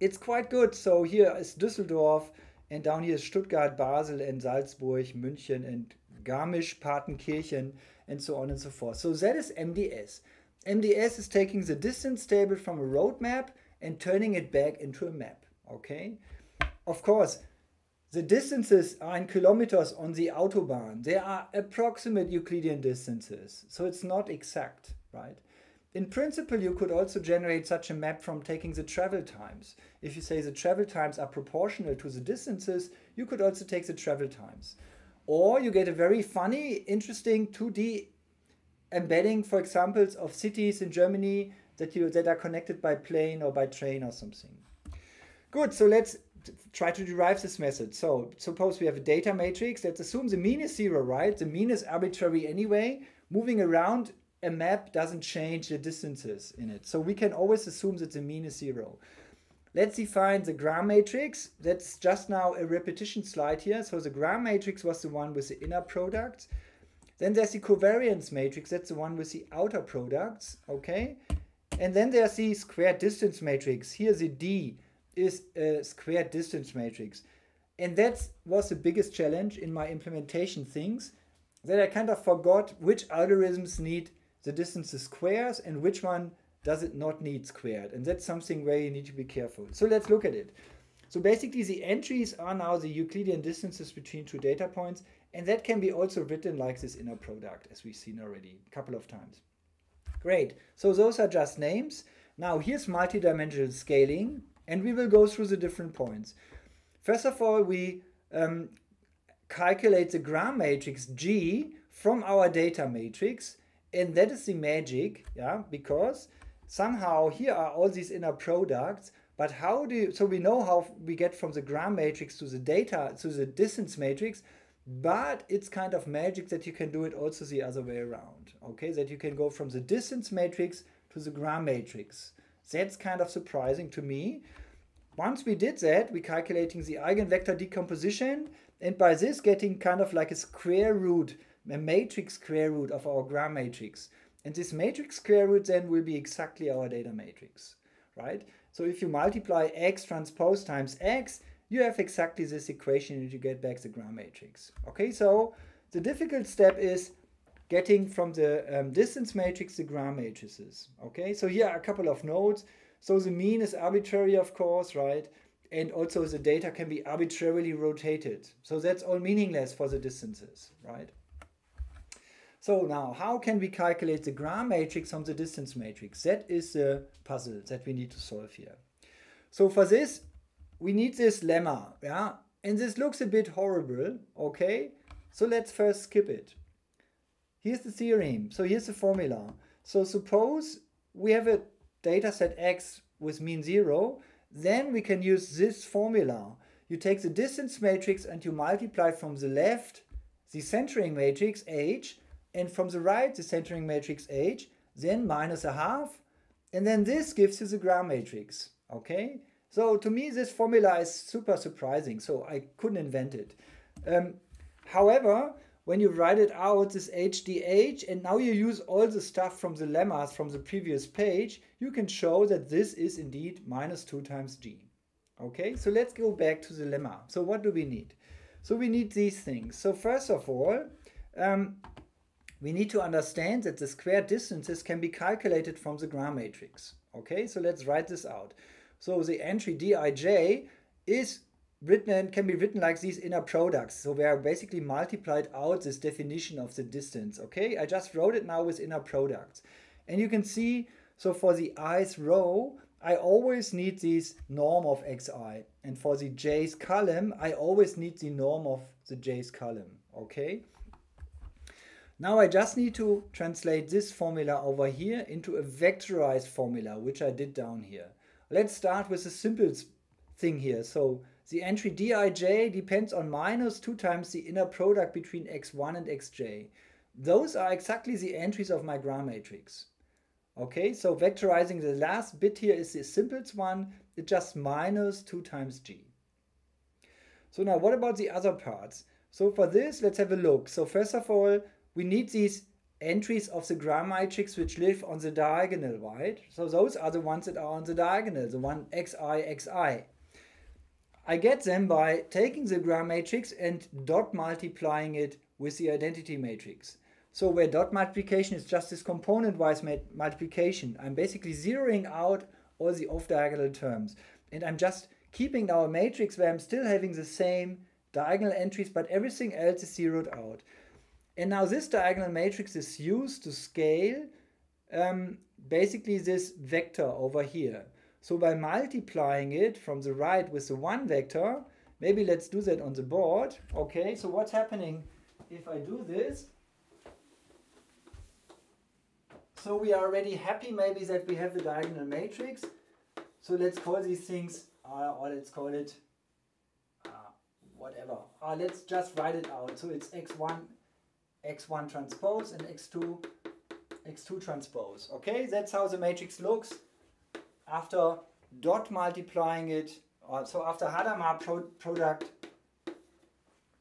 it's quite good. So here is Düsseldorf, and down here is Stuttgart, Basel, and Salzburg, München, and Garmisch, Partenkirchen, and so on and so forth. So that is MDS. MDS is taking the distance table from a road map and turning it back into a map. Okay. Of course, the distances are in kilometers on the autobahn. They are approximate Euclidean distances, so it's not exact, right? In principle, you could also generate such a map from taking the travel times. If you say the travel times are proportional to the distances, you could also take the travel times. Or you get a very funny, interesting 2D embedding, for examples of cities in Germany that you that are connected by plane or by train or something. Good, so let's try to derive this method. So suppose we have a data matrix. Let's assume the mean is zero, right? The mean is arbitrary anyway. Moving around a map doesn't change the distances in it. So we can always assume that the mean is zero. Let's define the gram matrix. That's just now a repetition slide here. So the gram matrix was the one with the inner products. Then there's the covariance matrix, that's the one with the outer products, okay? And then there's the squared distance matrix. Here the D is a squared distance matrix. And that was the biggest challenge in my implementation things, that I kind of forgot which algorithms need the distances squares and which one does it not need squared. And that's something where you need to be careful. So let's look at it. So basically the entries are now the Euclidean distances between two data points and that can be also written like this inner product, as we've seen already a couple of times. Great, so those are just names. Now here's multidimensional scaling, and we will go through the different points. First of all, we um, calculate the gram matrix G from our data matrix, and that is the magic, yeah, because somehow here are all these inner products, but how do you, so we know how we get from the gram matrix to the data, to the distance matrix, but it's kind of magic that you can do it also the other way around okay that you can go from the distance matrix to the gram matrix That's kind of surprising to me. Once we did that, we're calculating the eigenvector decomposition and by this getting kind of like a square root, a matrix square root of our gram matrix. And this matrix square root then will be exactly our data matrix, right? So if you multiply x transpose times x, you have exactly this equation and you get back the gram matrix. Okay, so the difficult step is getting from the um, distance matrix the gram matrices. Okay, so here are a couple of nodes. So the mean is arbitrary, of course, right? And also the data can be arbitrarily rotated. So that's all meaningless for the distances, right? So now, how can we calculate the gram matrix from the distance matrix? That is the puzzle that we need to solve here. So for this, we need this lemma, yeah? And this looks a bit horrible, okay? So let's first skip it. Here's the theorem. So here's the formula. So suppose we have a data set X with mean 0, then we can use this formula. You take the distance matrix and you multiply from the left the centering matrix H and from the right the centering matrix H, then minus a half, and then this gives you the gram matrix. Okay? So to me this formula is super surprising, so I couldn't invent it. Um, however, when you write it out, this HDH, and now you use all the stuff from the lemmas from the previous page, you can show that this is indeed minus 2 times g. Okay, so let's go back to the lemma. So what do we need? So we need these things. So first of all, um, we need to understand that the square distances can be calculated from the gram matrix. Okay, so let's write this out. So the entry dij is written can be written like these inner products. So we are basically multiplied out this definition of the distance. Okay, I just wrote it now with inner products. And you can see, so for the i's row, I always need this norm of xi. And for the j's column, I always need the norm of the j's column. Okay. Now I just need to translate this formula over here into a vectorized formula, which I did down here. Let's start with the simplest thing here. So the entry dij depends on minus 2 times the inner product between x1 and xj. Those are exactly the entries of my gram matrix. Okay, so vectorizing the last bit here is the simplest one. It's just minus 2 times g. So now what about the other parts? So for this, let's have a look. So first of all, we need these entries of the gram matrix which live on the diagonal, right? So those are the ones that are on the diagonal, the one xi, xi. I get them by taking the gram matrix and dot multiplying it with the identity matrix. So where dot multiplication is just this component-wise multiplication, I'm basically zeroing out all the off-diagonal terms. And I'm just keeping our matrix where I'm still having the same diagonal entries, but everything else is zeroed out. And now this diagonal matrix is used to scale um, basically this vector over here. So by multiplying it from the right with the one vector, maybe let's do that on the board. Okay, so what's happening if I do this? So we are already happy maybe that we have the diagonal matrix. So let's call these things, uh, or let's call it uh, whatever. Uh, let's just write it out. So it's x1, x1 transpose and x2, x2 transpose. Okay, that's how the matrix looks after dot multiplying it, or so after Hadamard pro product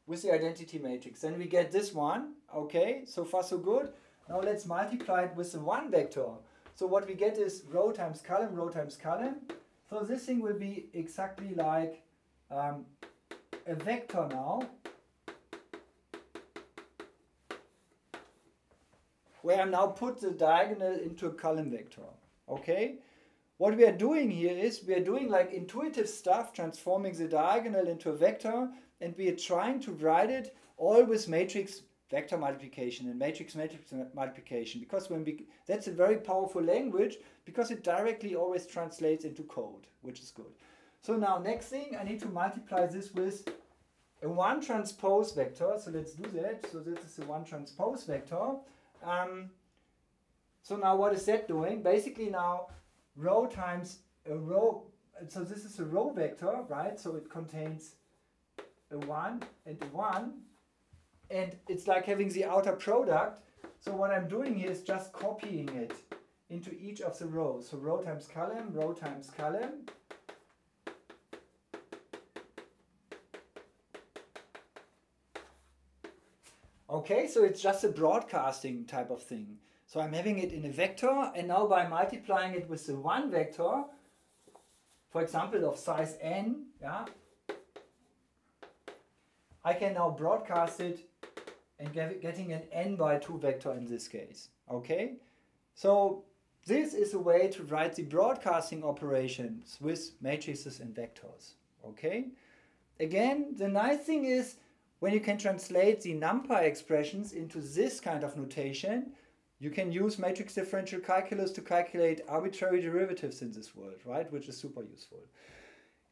with the identity matrix, then we get this one. Okay, so far so good. Now let's multiply it with the one vector. So what we get is row times column, row times column. So this thing will be exactly like um, a vector now. Where I now put the diagonal into a column vector. Okay, what we are doing here is we are doing like intuitive stuff, transforming the diagonal into a vector, and we are trying to write it all with matrix vector multiplication and matrix matrix multiplication because when we that's a very powerful language because it directly always translates into code which is good. So now next thing i need to multiply this with a one transpose vector. So let's do that. So this is the one transpose vector. Um, so now what is that doing? Basically now row times a row. So this is a row vector, right? So it contains a 1 and a 1. And it's like having the outer product. So what I'm doing here is just copying it into each of the rows. So row times column, row times column. Okay, so it's just a broadcasting type of thing. So I'm having it in a vector, and now by multiplying it with the one vector, for example, of size n, yeah, I can now broadcast it and get, getting an n by 2 vector in this case. Okay, so this is a way to write the broadcasting operations with matrices and vectors. Okay, again, the nice thing is when you can translate the NumPy expressions into this kind of notation, you can use matrix differential calculus to calculate arbitrary derivatives in this world, right? Which is super useful.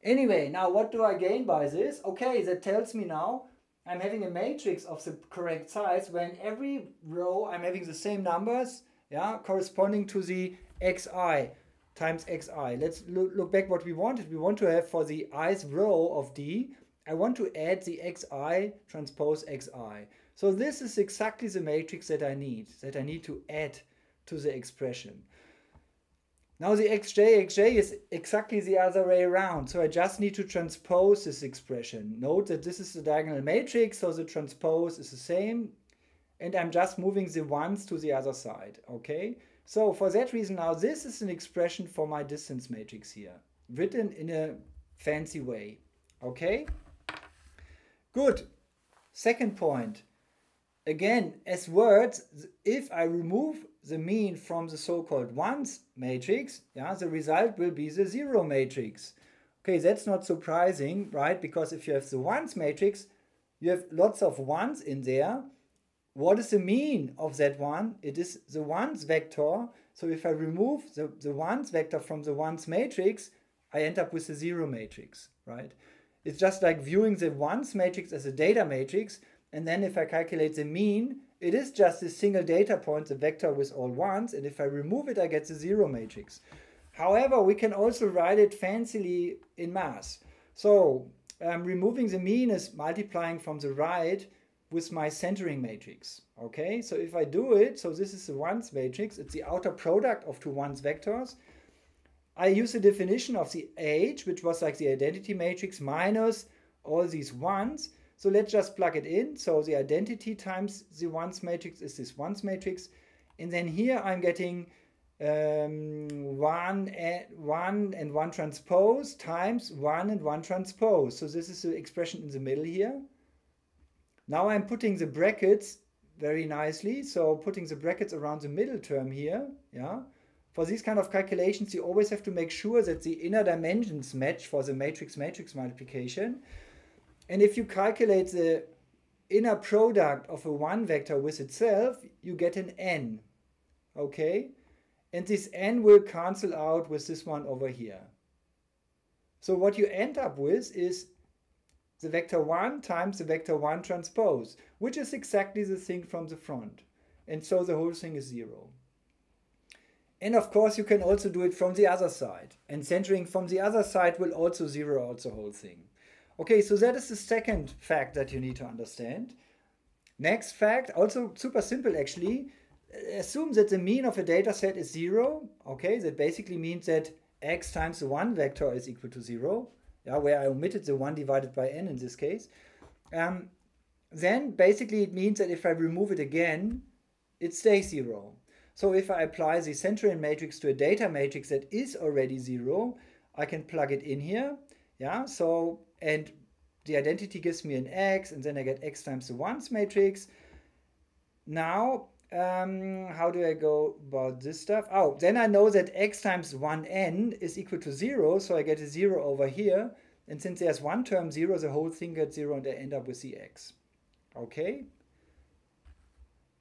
Anyway, now what do I gain by this? Okay, that tells me now I'm having a matrix of the correct size when every row I'm having the same numbers, yeah, corresponding to the xi times xi. Let's look, look back what we wanted. We want to have for the ith row of D, I want to add the xi transpose xi. So this is exactly the matrix that I need, that I need to add to the expression. Now the xj, xj is exactly the other way around. So I just need to transpose this expression. Note that this is the diagonal matrix, so the transpose is the same. And I'm just moving the ones to the other side, okay? So for that reason now, this is an expression for my distance matrix here, written in a fancy way, okay? Good. Second point. Again, as words, if I remove the mean from the so-called ones matrix, yeah, the result will be the zero matrix. Okay, that's not surprising, right? Because if you have the ones matrix, you have lots of ones in there. What is the mean of that one? It is the ones vector. So if I remove the, the ones vector from the ones matrix, I end up with a zero matrix, right? It's just like viewing the ones matrix as a data matrix. And then if I calculate the mean, it is just a single data point, the vector with all ones. And if I remove it, I get the zero matrix. However, we can also write it fancily in math. So um, removing the mean is multiplying from the right with my centering matrix. Okay, so if I do it, so this is the ones matrix, it's the outer product of two ones vectors. I use the definition of the H, which was like the identity matrix minus all these ones. So let's just plug it in. So the identity times the ones matrix is this ones matrix. And then here I'm getting um, one, and, one and one transpose times one and one transpose. So this is the expression in the middle here. Now I'm putting the brackets very nicely. So putting the brackets around the middle term here. Yeah for these kind of calculations, you always have to make sure that the inner dimensions match for the matrix-matrix multiplication. And if you calculate the inner product of a one vector with itself, you get an n. Okay? And this n will cancel out with this one over here. So what you end up with is the vector 1 times the vector 1 transpose, which is exactly the thing from the front. And so the whole thing is 0. And of course, you can also do it from the other side. And centering from the other side will also zero out the whole thing. Okay, so that is the second fact that you need to understand. Next fact, also super simple actually. Assume that the mean of a data set is zero. Okay, that basically means that x times the one vector is equal to zero. Yeah, where I omitted the one divided by n in this case. Um, then basically it means that if I remove it again, it stays zero. So if I apply the centering matrix to a data matrix that is already zero, I can plug it in here. Yeah, so, and the identity gives me an x, and then I get x times the ones matrix. Now, um, how do I go about this stuff? Oh, then I know that x times 1n is equal to 0, so I get a 0 over here. And since there's one term 0, the whole thing gets 0 and I end up with the x. Okay,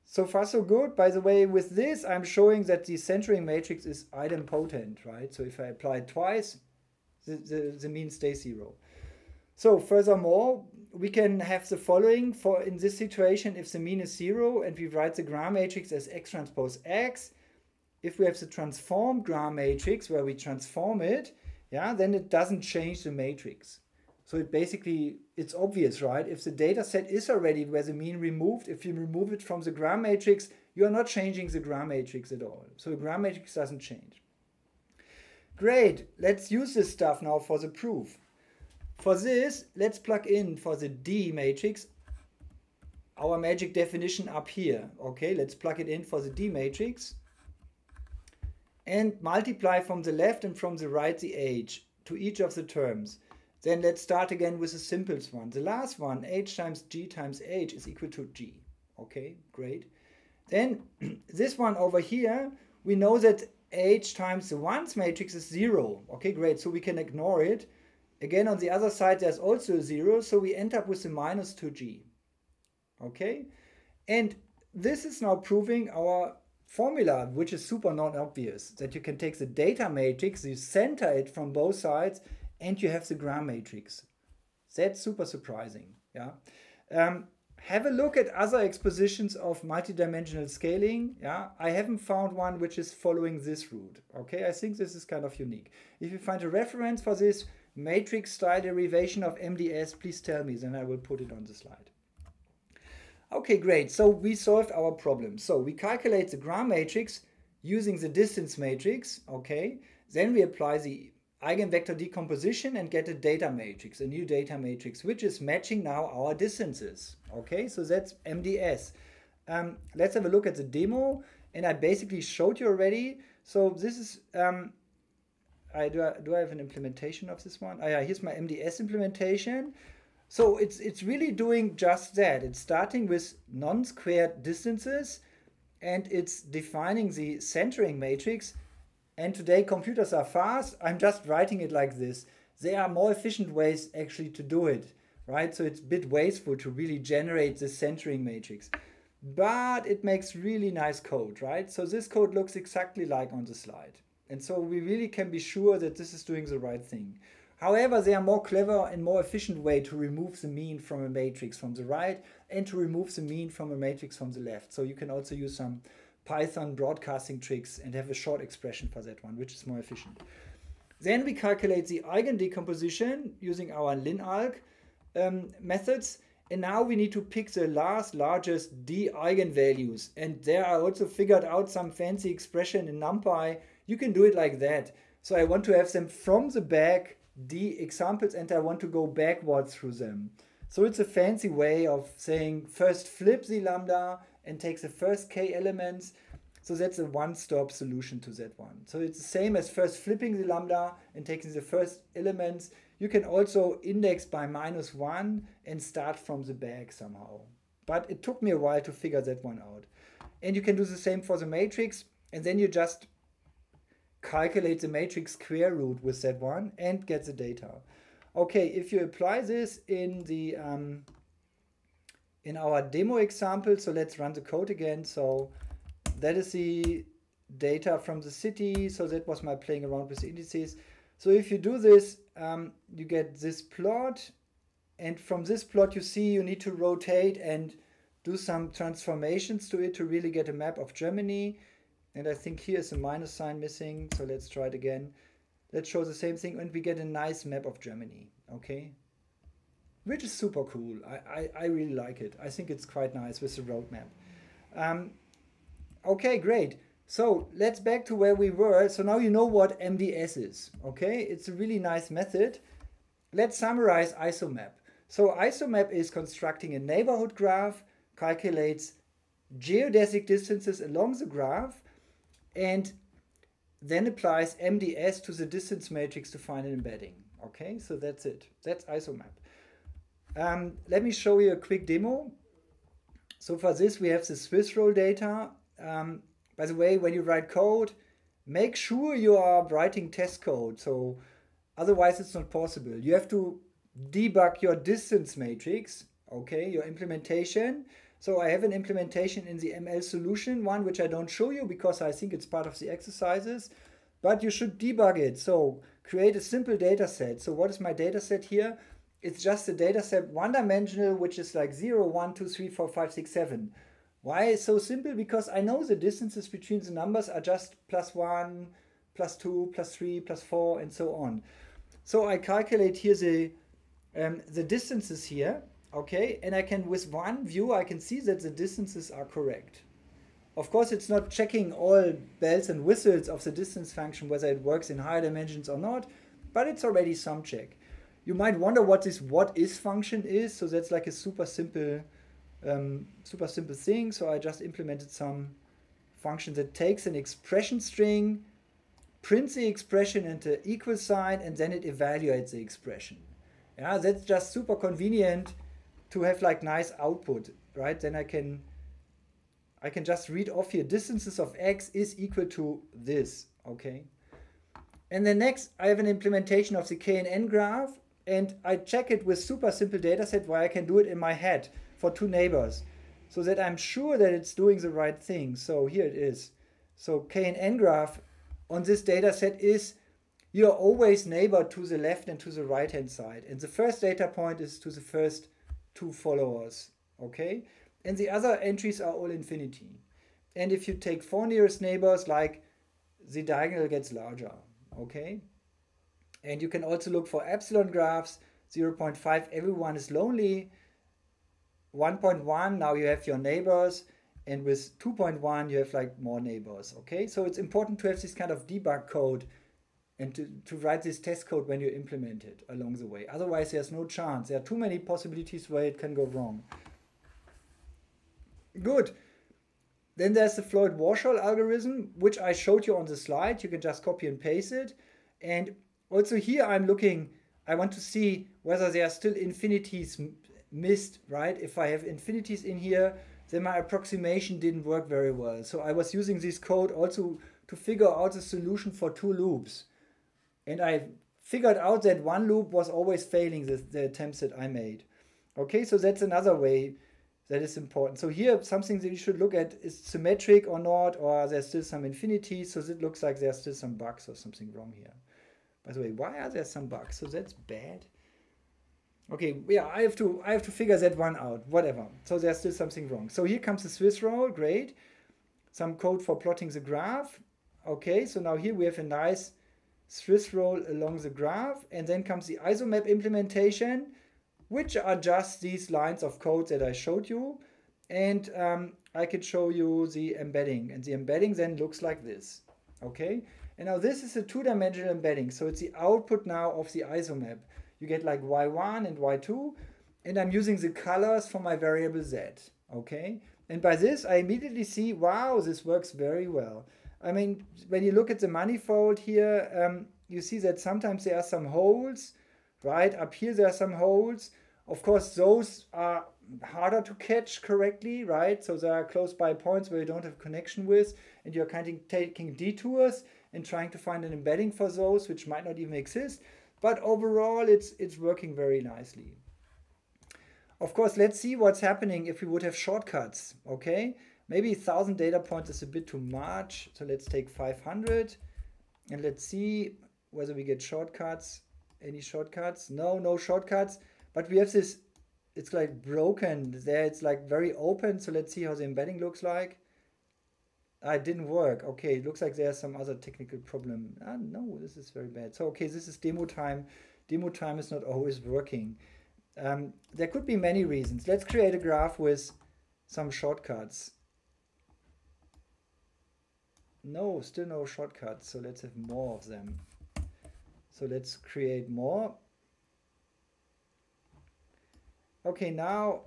so far so good. By the way, with this, I'm showing that the centering matrix is idempotent, right? So if I apply it twice, the, the, the mean stays zero. So furthermore, we can have the following for in this situation, if the mean is zero and we write the Gram matrix as x transpose x, if we have the transformed Gram matrix where we transform it, yeah, then it doesn't change the matrix. So it basically, it's obvious, right? If the data set is already where the mean removed, if you remove it from the Gram matrix, you are not changing the gram matrix at all. So the gram matrix doesn't change. Great, let's use this stuff now for the proof. For this, let's plug in for the D matrix our magic definition up here. Okay, let's plug it in for the D matrix and multiply from the left and from the right the h to each of the terms. Then let's start again with the simplest one. The last one, h times g times h is equal to g. Okay, great. Then [clears throat] this one over here, we know that h times the ones matrix is 0. Okay, great. So we can ignore it. Again, on the other side, there's also a 0. So we end up with the minus 2g. Okay, and this is now proving our formula, which is super non-obvious, that you can take the data matrix, you center it from both sides, and you have the gram matrix. That's super surprising. Yeah. Um, have a look at other expositions of multidimensional scaling. Yeah, I haven't found one which is following this route. Okay, I think this is kind of unique. If you find a reference for this matrix style derivation of MDS, please tell me, then I will put it on the slide. Okay, great. So we solved our problem. So we calculate the gram matrix using the distance matrix, okay? Then we apply the eigenvector decomposition and get a data matrix, a new data matrix, which is matching now our distances, okay? So that's MDS. Um, let's have a look at the demo, and I basically showed you already. So this is, um, I do, I, do I have an implementation of this one? Oh, yeah, here's my MDS implementation. So it's, it's really doing just that. It's starting with non-squared distances and it's defining the centering matrix. And today computers are fast. I'm just writing it like this. There are more efficient ways actually to do it, right? So it's a bit wasteful to really generate the centering matrix. But it makes really nice code, right? So this code looks exactly like on the slide. And so we really can be sure that this is doing the right thing. However, there are more clever and more efficient way to remove the mean from a matrix from the right and to remove the mean from a matrix from the left. So you can also use some Python broadcasting tricks and have a short expression for that one, which is more efficient. Then we calculate the eigendecomposition using our linalg um, methods. And now we need to pick the last largest d eigenvalues. And there I also figured out some fancy expression in NumPy. You can do it like that. So I want to have them from the back the examples and I want to go backwards through them. So it's a fancy way of saying first flip the lambda and take the first k elements. So that's a one-stop solution to that one. So it's the same as first flipping the lambda and taking the first elements. You can also index by minus one and start from the back somehow. But it took me a while to figure that one out. And you can do the same for the matrix and then you just calculate the matrix square root with that one and get the data. Okay, if you apply this in the um, in our demo example, so let's run the code again. So that is the data from the city. So that was my playing around with indices. So if you do this, um, you get this plot. And from this plot, you see you need to rotate and do some transformations to it to really get a map of Germany. And I think here is a minus sign missing. So let's try it again. Let's show the same thing and we get a nice map of Germany. Okay. Which is super cool. I, I, I really like it. I think it's quite nice with the roadmap. Um, okay, great. So let's back to where we were. So now you know what MDS is. Okay, it's a really nice method. Let's summarize isomap. So isomap is constructing a neighborhood graph, calculates geodesic distances along the graph, and then applies MDS to the distance matrix to find an embedding. Okay, so that's it. That's isomap. Um, let me show you a quick demo. So for this, we have the Swiss roll data. Um, by the way, when you write code, make sure you are writing test code. So otherwise it's not possible. You have to debug your distance matrix, okay, your implementation. So I have an implementation in the ML solution one, which I don't show you because I think it's part of the exercises, but you should debug it. So create a simple data set. So what is my data set here? It's just a data set one dimensional, which is like 0, 1, 2, 3, 4, 5, 6, 7. Why is so simple? Because I know the distances between the numbers are just plus 1, plus 2, plus 3, plus 4, and so on. So I calculate here the, um, the distances here okay and I can with one view I can see that the distances are correct Of course, it's not checking all bells and whistles of the distance function, whether it works in higher dimensions or not, but it's already some check. You might wonder what this what is function is. So that's like a super simple, um, super simple thing. So I just implemented some function that takes an expression string, prints the expression into equal sign, and then it evaluates the expression. Yeah, that's just super convenient to have like nice output, right? Then I can I can just read off here distances of x is equal to this, okay? And then next, I have an implementation of the KNN graph, and I check it with super simple data set where I can do it in my head for two neighbors, so that I'm sure that it's doing the right thing. So here it is. So KNN graph on this data set is you're always neighbor to the left and to the right hand side. And the first data point is to the first two followers, okay? and the other entries are all infinity. And if you take four nearest neighbors, like the diagonal gets larger, okay? And you can also look for epsilon graphs, 0.5, everyone is lonely. 1.1, now you have your neighbors, and with 2.1, you have like more neighbors, okay? So it's important to have this kind of debug code and to, to write this test code when you implement it along the way. Otherwise, there's no chance. There are too many possibilities where it can go wrong. Good. Then there's the Floyd-Warshall algorithm, which I showed you on the slide. You can just copy and paste it. And also here I'm looking, I want to see whether there are still infinities missed, right? If I have infinities in here, then my approximation didn't work very well. So I was using this code also to figure out the solution for two loops. And I figured out that one loop was always failing the, attempts that I made. Okay, so that's another way that is important. So here, something that you should look at is symmetric or not, or there's still some infinity. So it looks like there's still some bugs or something wrong here. By the way, why are there some bugs? So that's bad. Okay, yeah, I have to I have to figure that one out. Whatever. So there's still something wrong. So here comes the Swiss roll. Great. Some code for plotting the graph. Okay, so now here we have a nice Swiss roll along the graph, and then comes the isomap implementation which are just these lines of code that I showed you. And um, I could show you the embedding. And the embedding then looks like this. Okay? And now this is a two-dimensional embedding. So it's the output now of the isomap. You get like y1 and y2. And I'm using the colors for my variable z. Okay? And by this, I immediately see, wow, this works very well. I mean, when you look at the manifold here, um, you see that sometimes there are some holes right? Up here there are some holes. Of course, those are harder to catch correctly, right? So there are close by points where you don't have connection with, and you're kind of taking detours and trying to find an embedding for those which might not even exist. But overall, it's it's working very nicely. Of course, let's see what's happening if we would have shortcuts, okay? Maybe 1000 data points is a bit too much. So let's take 500 and let's see whether we get shortcuts any shortcuts? No, no shortcuts. But we have this, it's like broken there. It's like very open. So let's see how the embedding looks like. Ah, it didn't work. Okay, it looks like there's some other technical problem. Ah, no, this is very bad. So, okay, this is demo time. Demo time is not always working. Um, there could be many reasons. Let's create a graph with some shortcuts. No, still no shortcuts. So let's have more of them. So let's create more. Okay, now,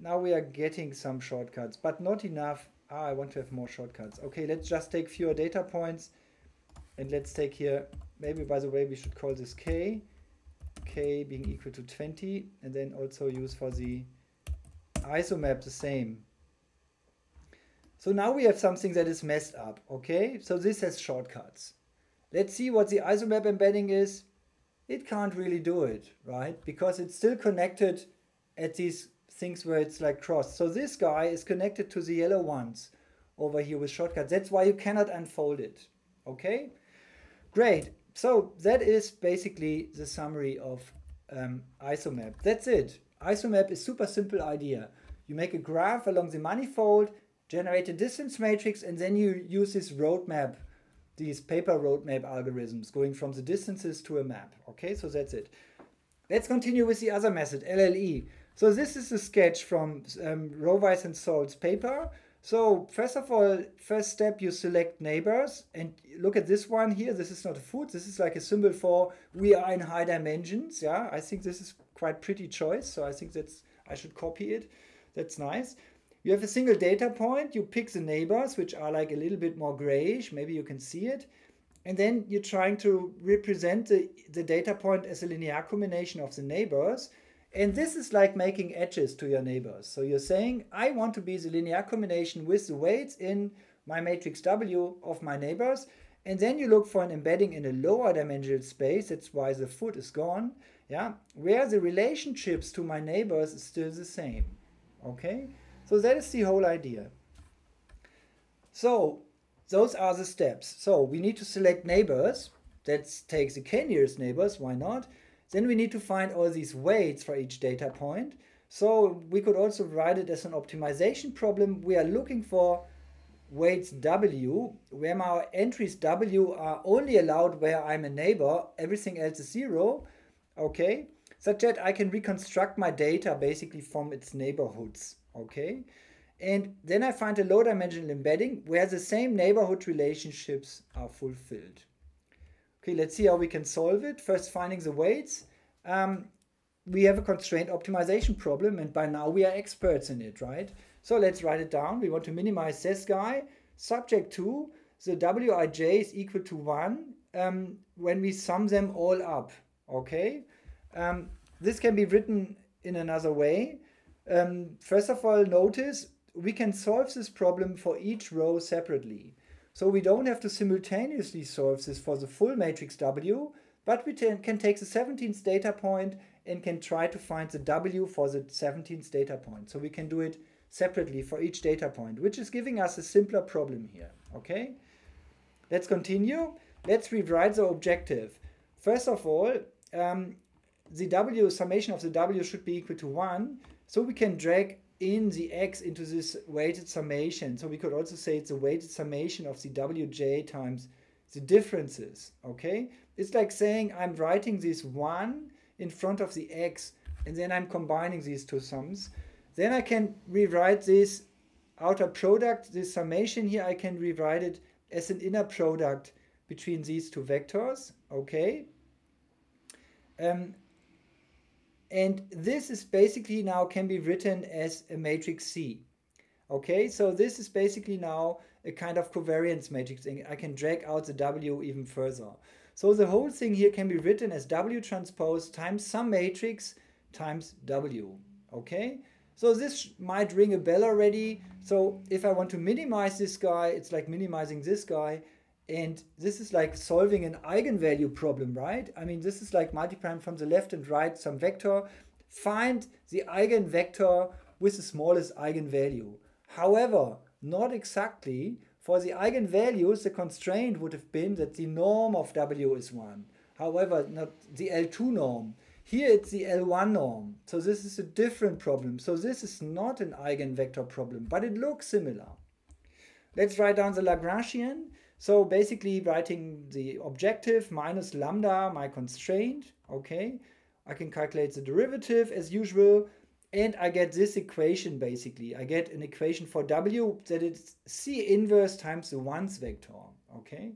now we are getting some shortcuts, but not enough. Ah, I want to have more shortcuts. Okay, let's just take fewer data points. And let's take here, maybe by the way, we should call this k. k being equal to 20. And then also use for the isomap the same. So now we have something that is messed up, okay? So this has shortcuts. Let's see what the isomap embedding is. It can't really do it, right? Because it's still connected at these things where it's like crossed. So this guy is connected to the yellow ones over here with shortcuts. That's why you cannot unfold it, okay? Great. So that is basically the summary of um, isomap. That's it. Isomap is super simple idea. You make a graph along the manifold, generate a distance matrix, and then you use this roadmap these paper roadmap algorithms going from the distances to a map. Okay, so that's it. Let's continue with the other method, LLE. So this is a sketch from um, Roweis and Saul's paper. So first of all, first step, you select neighbors and look at this one here. This is not a foot. This is like a symbol for we are in high dimensions. Yeah, I think this is quite pretty choice. So I think that's I should copy it. That's nice. You have a single data point. You pick the neighbors, which are like a little bit more grayish. Maybe you can see it. And then you're trying to represent the, the data point as a linear combination of the neighbors. And this is like making edges to your neighbors. So you're saying, I want to be the linear combination with the weights in my matrix W of my neighbors. And then you look for an embedding in a lower dimensional space. That's why the foot is gone. Yeah, where the relationships to my neighbors is still the same. Okay, so that is the whole idea. So those are the steps. So we need to select neighbors. That takes the k-nearest neighbors, why not? Then we need to find all these weights for each data point. So we could also write it as an optimization problem. We are looking for weights W, where my entries W are only allowed where I'm a neighbor, everything else is zero, okay? Such that I can reconstruct my data basically from its neighborhoods, okay? And then I find a low dimensional embedding where the same neighborhood relationships are fulfilled. Okay, let's see how we can solve it. First, finding the weights. Um, we have a constraint optimization problem, and by now we are experts in it, right? So let's write it down. We want to minimize this guy, subject to the wij is equal to 1 um, when we sum them all up, okay? Um, this can be written in another way. Um, first of all, notice we can solve this problem for each row separately. So we don't have to simultaneously solve this for the full matrix W, but we can take the 17th data point and can try to find the W for the 17th data point. So we can do it separately for each data point, which is giving us a simpler problem here, okay? Let's continue. Let's rewrite the objective. First of all, um, the W summation of the W should be equal to 1, so we can drag in the x into this weighted summation. So we could also say it's a weighted summation of the wj times the differences, okay? It's like saying I'm writing this 1 in front of the x, and then I'm combining these two sums. Then I can rewrite this outer product, this summation here, I can rewrite it as an inner product between these two vectors, okay? Um, and this is basically now can be written as a matrix C. Okay, so this is basically now a kind of covariance matrix. And I can drag out the W even further. So the whole thing here can be written as W transpose times some matrix times W. Okay, so this might ring a bell already. So if I want to minimize this guy, it's like minimizing this guy. And this is like solving an eigenvalue problem, right? I mean, this is like multiplying from the left and right some vector. Find the eigenvector with the smallest eigenvalue. However, not exactly. For the eigenvalues, the constraint would have been that the norm of W is 1. However, not the L2 norm. Here it's the L1 norm. So this is a different problem. So this is not an eigenvector problem, but it looks similar. Let's write down the Lagrangian. So basically writing the objective minus lambda, my constraint, okay. I can calculate the derivative as usual and I get this equation basically. I get an equation for W that is C inverse times the ones vector, okay.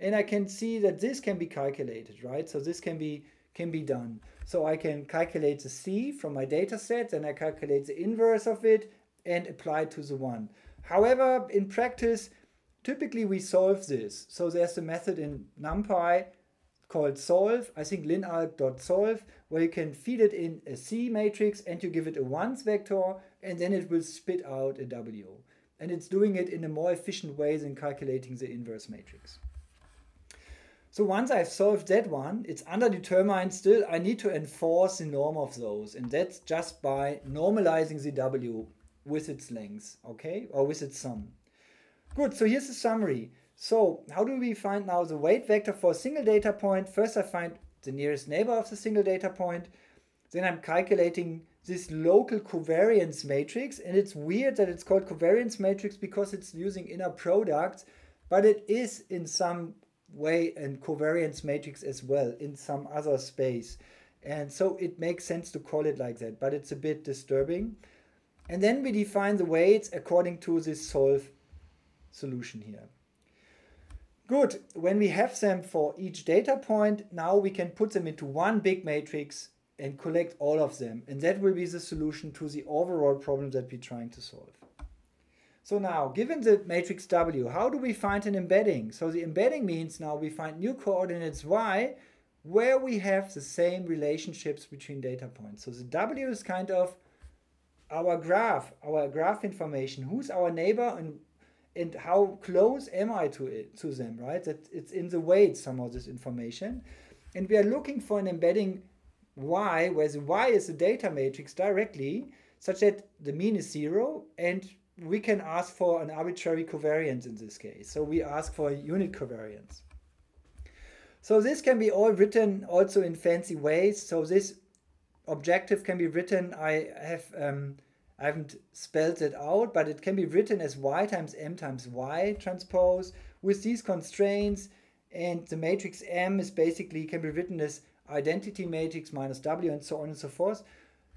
And I can see that this can be calculated, right? So this can be can be done. So I can calculate the C from my data set, and I calculate the inverse of it and apply it to the one. However, in practice, typically we solve this. So there's a method in NumPy called solve, I think linalg.solve, where you can feed it in a C matrix and you give it a ones vector, and then it will spit out a W. And it's doing it in a more efficient way than calculating the inverse matrix. So once I've solved that one, it's underdetermined still. I need to enforce the norm of those. And that's just by normalizing the W with its length, okay? Or with its sum. Good, so here's the summary. So how do we find now the weight vector for a single data point? First I find the nearest neighbor of the single data point. Then I'm calculating this local covariance matrix. And it's weird that it's called covariance matrix because it's using inner products, but it is in some way and covariance matrix as well in some other space. And so it makes sense to call it like that, but it's a bit disturbing. And then we define the weights according to this solve solution here. Good, when we have them for each data point, now we can put them into one big matrix and collect all of them. And that will be the solution to the overall problem that we're trying to solve. So now, given the matrix W, how do we find an embedding? So the embedding means now we find new coordinates y where we have the same relationships between data points. So the W is kind of our graph, our graph information. Who's our neighbor and and how close am I to it to them, right? That it's in the weight somehow this information. And we are looking for an embedding y, where the y is a data matrix directly, such that the mean is zero, and we can ask for an arbitrary covariance in this case. So we ask for a unit covariance. So this can be all written also in fancy ways. So this objective can be written, I have um, I haven't spelled it out, but it can be written as y times m times y transpose with these constraints. And the matrix M is basically can be written as identity matrix minus W and so on and so forth.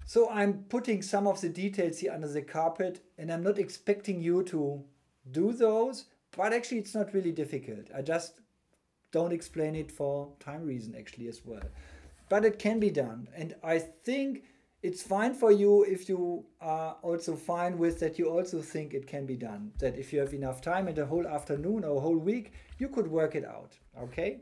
So I'm putting some of the details here under the carpet and I'm not expecting you to do those, but actually it's not really difficult. I just don't explain it for time reason actually as well. But it can be done. And I think it's fine for you if you are also fine with that you also think it can be done. That if you have enough time in a whole afternoon or a whole week, you could work it out. Okay?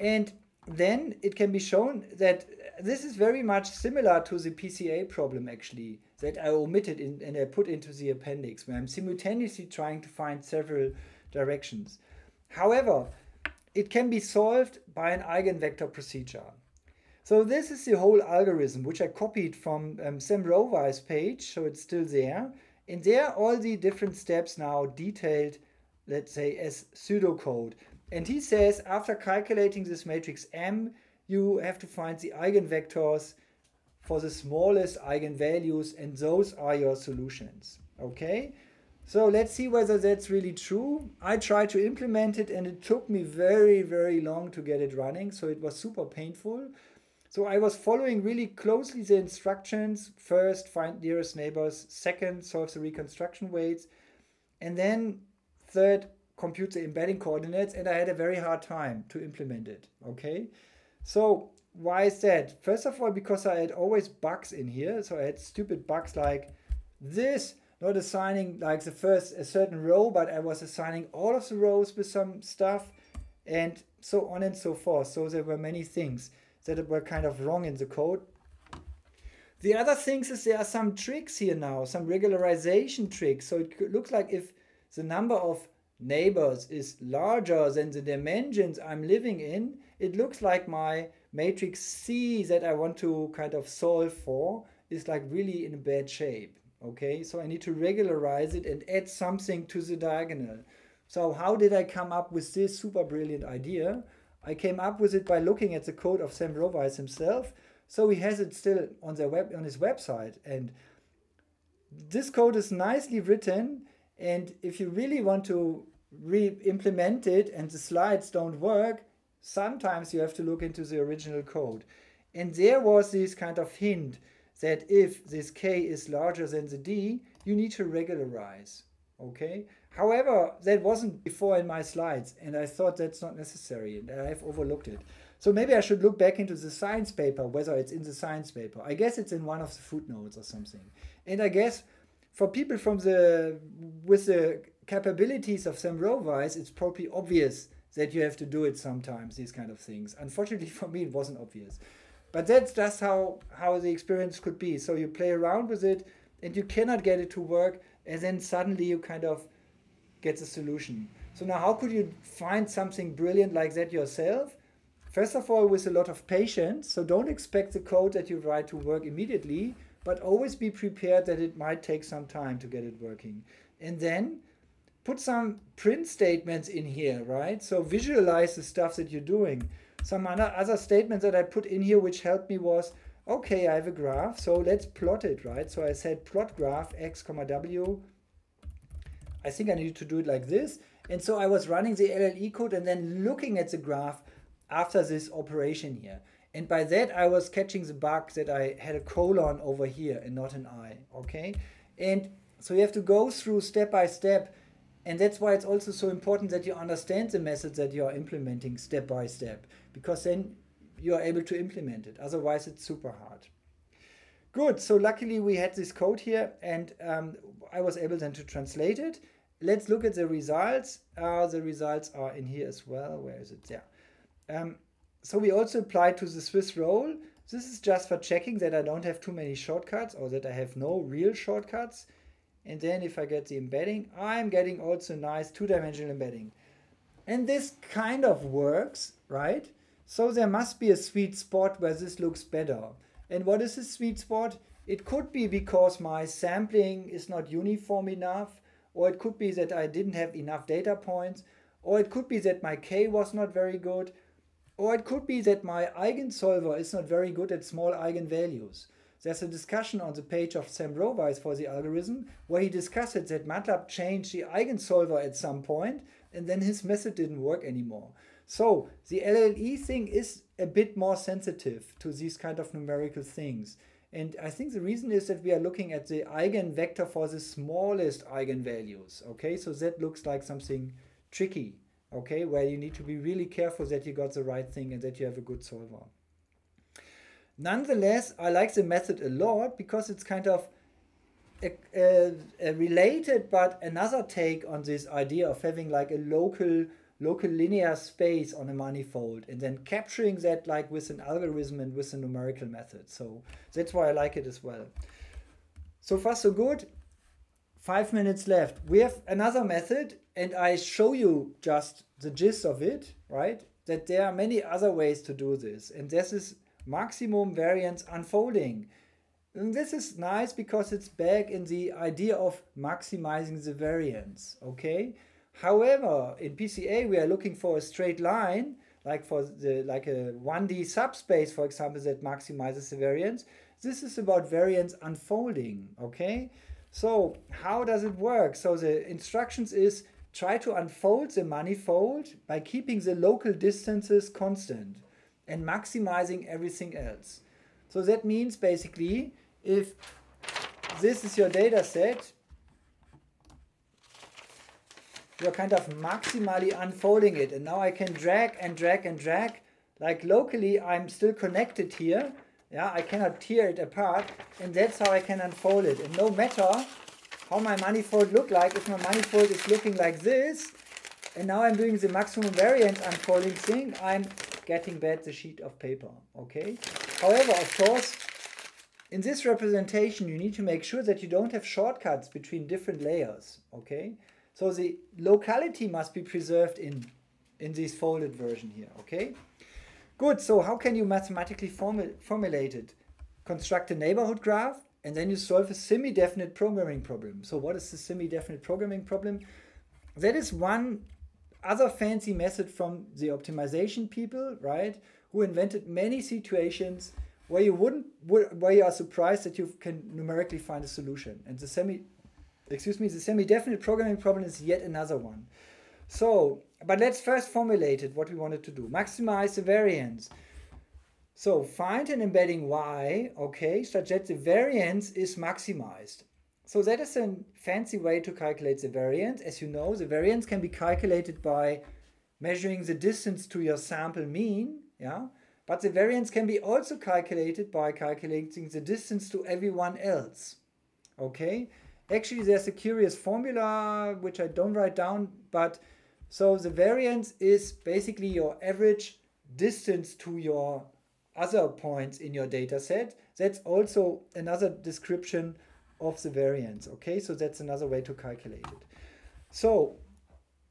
And then it can be shown that this is very much similar to the PCA problem actually that I omitted in, and I put into the appendix where I'm simultaneously trying to find several directions. However, it can be solved by an eigenvector procedure. So this is the whole algorithm, which I copied from um, Sam Roweis' page, so it's still there. And there all the different steps now detailed, let's say, as pseudocode. And he says, after calculating this matrix M, you have to find the eigenvectors for the smallest eigenvalues, and those are your solutions. Okay? So let's see whether that's really true. I tried to implement it and it took me very, very long to get it running. So it was super painful. So I was following really closely the instructions. First, find nearest neighbors. Second, solve the reconstruction weights. And then third, compute the embedding coordinates. And I had a very hard time to implement it. Okay. So why is that? First of all, because I had always bugs in here. So I had stupid bugs like this not assigning like the first a certain row, but I was assigning all of the rows with some stuff and so on and so forth. So there were many things that were kind of wrong in the code. The other things is there are some tricks here now, some regularization tricks. So it looks like if the number of neighbors is larger than the dimensions I'm living in, it looks like my matrix C that I want to kind of solve for is like really in a bad shape. Okay, so I need to regularize it and add something to the diagonal. So how did I come up with this super brilliant idea? I came up with it by looking at the code of Sam Roweis himself. So he has it still on their web on his website. And this code is nicely written. And if you really want to re-implement it and the slides don't work, sometimes you have to look into the original code. And there was this kind of hint that if this k is larger than the d, you need to regularize. Okay. However, that wasn't before in my slides, and I thought that's not necessary, and I've overlooked it. So maybe I should look back into the science paper, whether it's in the science paper. I guess it's in one of the footnotes or something. And I guess for people from the with the capabilities of Sam Roweis, it's probably obvious that you have to do it sometimes, these kind of things. Unfortunately [laughs] for me, it wasn't obvious. But that's just how, how the experience could be. So you play around with it and you cannot get it to work, and then suddenly you kind of get the solution. So now how could you find something brilliant like that yourself? First of all, with a lot of patience. So don't expect the code that you write to work immediately, but always be prepared that it might take some time to get it working. And then put some print statements in here, right? So visualize the stuff that you're doing. Some other, other statements that I put in here which helped me was, okay, I have a graph, so let's plot it, right? So I said plot graph x comma w. I think I need to do it like this. And so I was running the LLE code and then looking at the graph after this operation here. And by that, I was catching the bug that I had a colon over here and not an I, okay? And so you have to go through step by step. And that's why it's also so important that you understand the method that you are implementing step by step, because then you are able to implement it. Otherwise, it's super hard. Good, so luckily we had this code here and um, I was able then to translate it. Let's look at the results. Uh, the results are in here as well. Where is it? There. Um, so we also applied to the Swiss roll. This is just for checking that I don't have too many shortcuts or that I have no real shortcuts. And then if I get the embedding, I'm getting also nice two-dimensional embedding. And this kind of works, right? So there must be a sweet spot where this looks better. And what is the sweet spot? It could be because my sampling is not uniform enough, or it could be that I didn't have enough data points, or it could be that my K was not very good, or it could be that my eigensolver is not very good at small eigenvalues. There's a discussion on the page of Sam Roweis for the algorithm where he discusses that MATLAB changed the eigensolver at some point and then his method didn't work anymore. So the LLE thing is a bit more sensitive to these kind of numerical things. And I think the reason is that we are looking at the eigenvector for the smallest eigenvalues. Okay, so that looks like something tricky. Okay, where you need to be really careful that you got the right thing and that you have a good solver. Nonetheless, I like the method a lot because it's kind of a, a, a related but another take on this idea of having like a local local linear space on a manifold and then capturing that like with an algorithm and with a numerical method. So that's why I like it as well. So far so good. Five minutes left. We have another method and I show you just the gist of it, right? That there are many other ways to do this. And this is maximum variance unfolding. And this is nice because it's back in the idea of maximizing the variance, okay? However, in PCA, we are looking for a straight line, like for the like a 1D subspace, for example, that maximizes the variance. This is about variance unfolding, okay? So how does it work? So the instructions is try to unfold the manifold by keeping the local distances constant and maximizing everything else. So that means basically if this is your data set, you're kind of maximally unfolding it. And now I can drag and drag and drag. Like locally, I'm still connected here. Yeah, I cannot tear it apart. And that's how I can unfold it. And no matter how my manifold look like, if my manifold is looking like this, and now I'm doing the maximum variance unfolding thing, I'm getting back the sheet of paper, okay? However, of course, in this representation, you need to make sure that you don't have shortcuts between different layers, okay? So the locality must be preserved in, in this folded version here, okay? Good, so how can you mathematically formu formulate it? Construct a neighborhood graph, and then you solve a semi-definite programming problem. So what is the semi-definite programming problem? That is one other fancy method from the optimization people, right? Who invented many situations where you wouldn't, where you are surprised that you can numerically find a solution. And the semi excuse me, the semi-definite programming problem is yet another one. So, but let's first formulate it, what we wanted to do. Maximize the variance. So find an embedding y, okay, such that the variance is maximized. So that is a fancy way to calculate the variance. As you know, the variance can be calculated by measuring the distance to your sample mean, yeah, but the variance can be also calculated by calculating the distance to everyone else, okay? Actually, there's a curious formula which I don't write down, but so the variance is basically your average distance to your other points in your data set. That's also another description of the variance. Okay, so that's another way to calculate it. So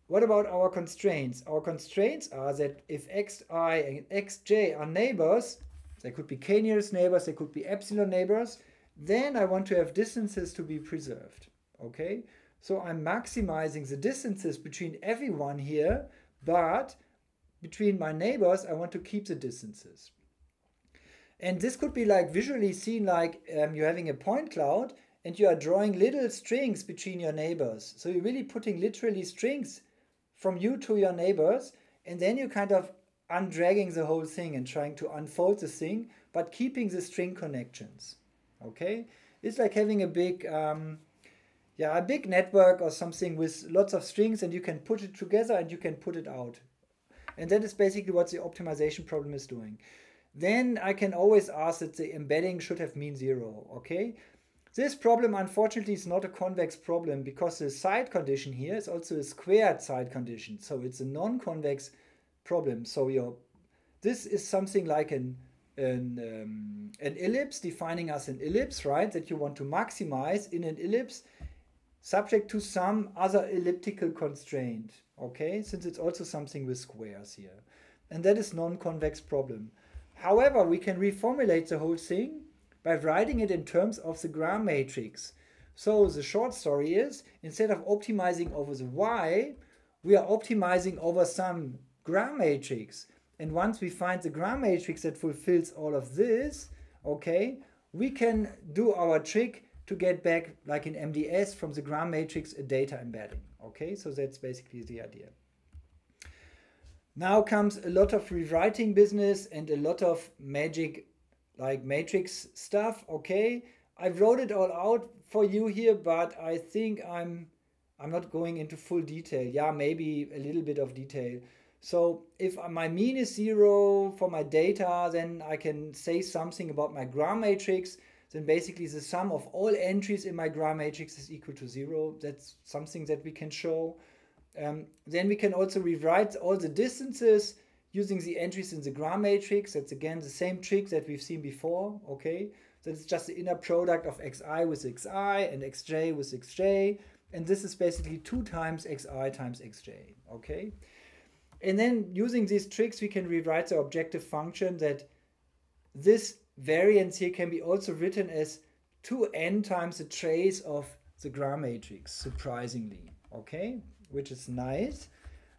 what about our constraints? Our constraints are that if xi and xj are neighbors, they could be k nearest neighbors, they could be epsilon neighbors, then I want to have distances to be preserved. Okay, so I'm maximizing the distances between everyone here, but between my neighbors, I want to keep the distances. And this could be like visually seen like um, you're having a point cloud and you are drawing little strings between your neighbors. So you're really putting literally strings from you to your neighbors, and then you kind of undragging the whole thing and trying to unfold the thing, but keeping the string connections. Okay, it's like having a big, um, yeah, a big network or something with lots of strings, and you can put it together and you can put it out. And that is basically what the optimization problem is doing. Then I can always ask that the embedding should have mean zero. Okay, this problem unfortunately is not a convex problem because the side condition here is also a squared side condition. So it's a non-convex problem. So your this is something like an an, um, an ellipse defining as an ellipse, right? That you want to maximize in an ellipse subject to some other elliptical constraint, okay? Since it's also something with squares here. And that is non-convex problem. However, we can reformulate the whole thing by writing it in terms of the Gram matrix. So the short story is, instead of optimizing over the y, we are optimizing over some Gram matrix. And once we find the Gram matrix that fulfills all of this, okay, we can do our trick to get back, like in MDS, from the Gram matrix, a data embedding. Okay, so that's basically the idea. Now comes a lot of rewriting business and a lot of magic like matrix stuff. Okay, I wrote it all out for you here, but I think I'm I'm not going into full detail. Yeah, maybe a little bit of detail. So if my mean is zero for my data, then I can say something about my Gram matrix. Then basically the sum of all entries in my Gram matrix is equal to zero. That's something that we can show. Um, then we can also rewrite all the distances using the entries in the Gram matrix. That's again the same trick that we've seen before. Okay, so it's just the inner product of xi with xi and xj with xj. And this is basically 2 times xi times xj. Okay. And then using these tricks, we can rewrite the objective function that this variance here can be also written as 2n times the trace of the Gram matrix, surprisingly, okay, which is nice.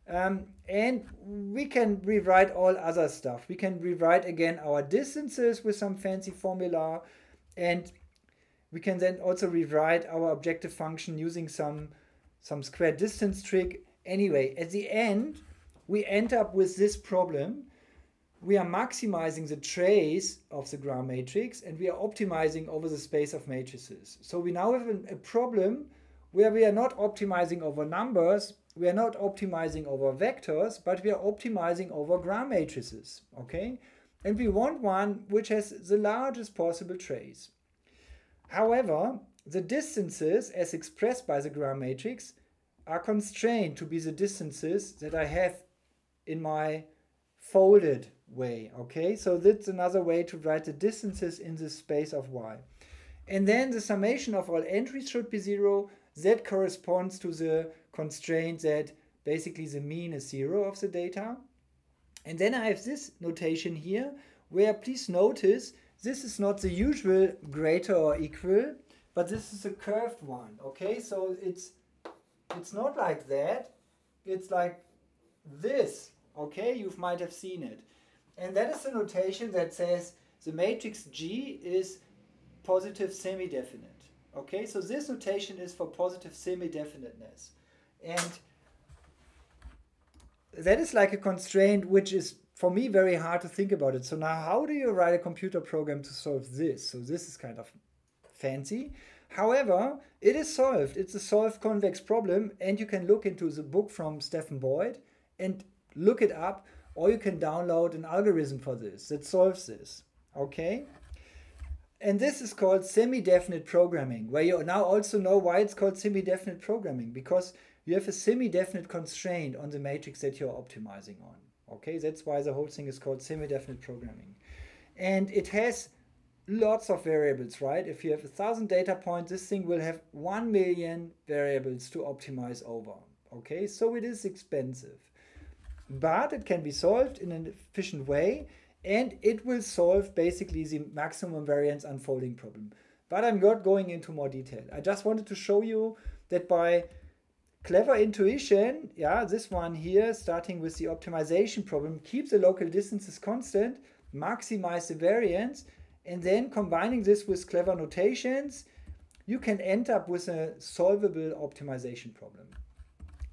Um, and we can rewrite all other stuff. We can rewrite again our distances with some fancy formula, and we can then also rewrite our objective function using some, some square distance trick. Anyway, at the end, we end up with this problem. We are maximizing the trace of the Gram matrix and we are optimizing over the space of matrices. So we now have a, problem where we are not optimizing over numbers, we are not optimizing over vectors, but we are optimizing over Gram matrices, okay? And we want one which has the largest possible trace. However, the distances as expressed by the Gram matrix are constrained to be the distances that I have in my folded way. Okay, so that's another way to write the distances in the space of y. And then the summation of all entries should be zero. That corresponds to the constraint that basically the mean is zero of the data. And then I have this notation here where please notice this is not the usual greater or equal, but this is a curved one. Okay, so it's it's not like that. It's like this. Okay, you might have seen it. And that is the notation that says the matrix G is positive semi-definite. Okay, so this notation is for positive semi-definiteness. And that is like a constraint which is for me very hard to think about it. So now how do you write a computer program to solve this? So this is kind of fancy. However, it is solved. It's a solved convex problem and you can look into the book from Stephen Boyd and look it up, or you can download an algorithm for this that solves this. Okay? And this is called semi-definite programming, where you now also know why it's called semi-definite programming, because you have a semi-definite constraint on the matrix that you're optimizing on. Okay, that's why the whole thing is called semi-definite programming. And it has lots of variables, right? If you have a thousand data points, this thing will have one million variables to optimize over. Okay, so it is expensive but it can be solved in an efficient way and it will solve basically the maximum variance unfolding problem. But I'm not going into more detail. I just wanted to show you that by clever intuition, yeah, this one here, starting with the optimization problem, keep the local distances constant, maximize the variance, and then combining this with clever notations, you can end up with a solvable optimization problem.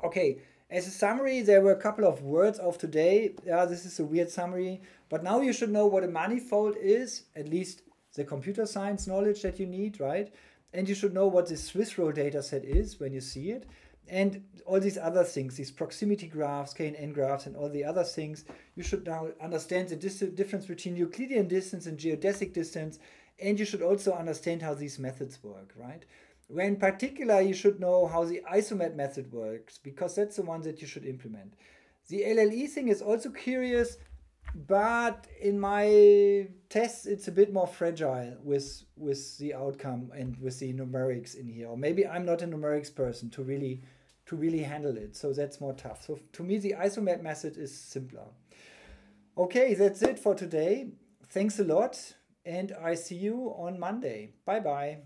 Okay, as a summary, there were a couple of words of today. Yeah, this is a weird summary, but now you should know what a manifold is, at least the computer science knowledge that you need, right? And you should know what the Swiss roll data set is when you see it. And all these other things, these proximity graphs, KNN graphs, and all the other things, you should now understand the difference between Euclidean distance and geodesic distance. And you should also understand how these methods work, right? In particular, you should know how the isomap method works, because that's the one that you should implement. The LLE thing is also curious, but in my tests, it's a bit more fragile with with the outcome and with the numerics in here. Or maybe I'm not a numerics person to really to really handle it. So that's more tough. So to me, the isomap method is simpler. Okay, that's it for today. Thanks a lot, and I see you on Monday. Bye bye.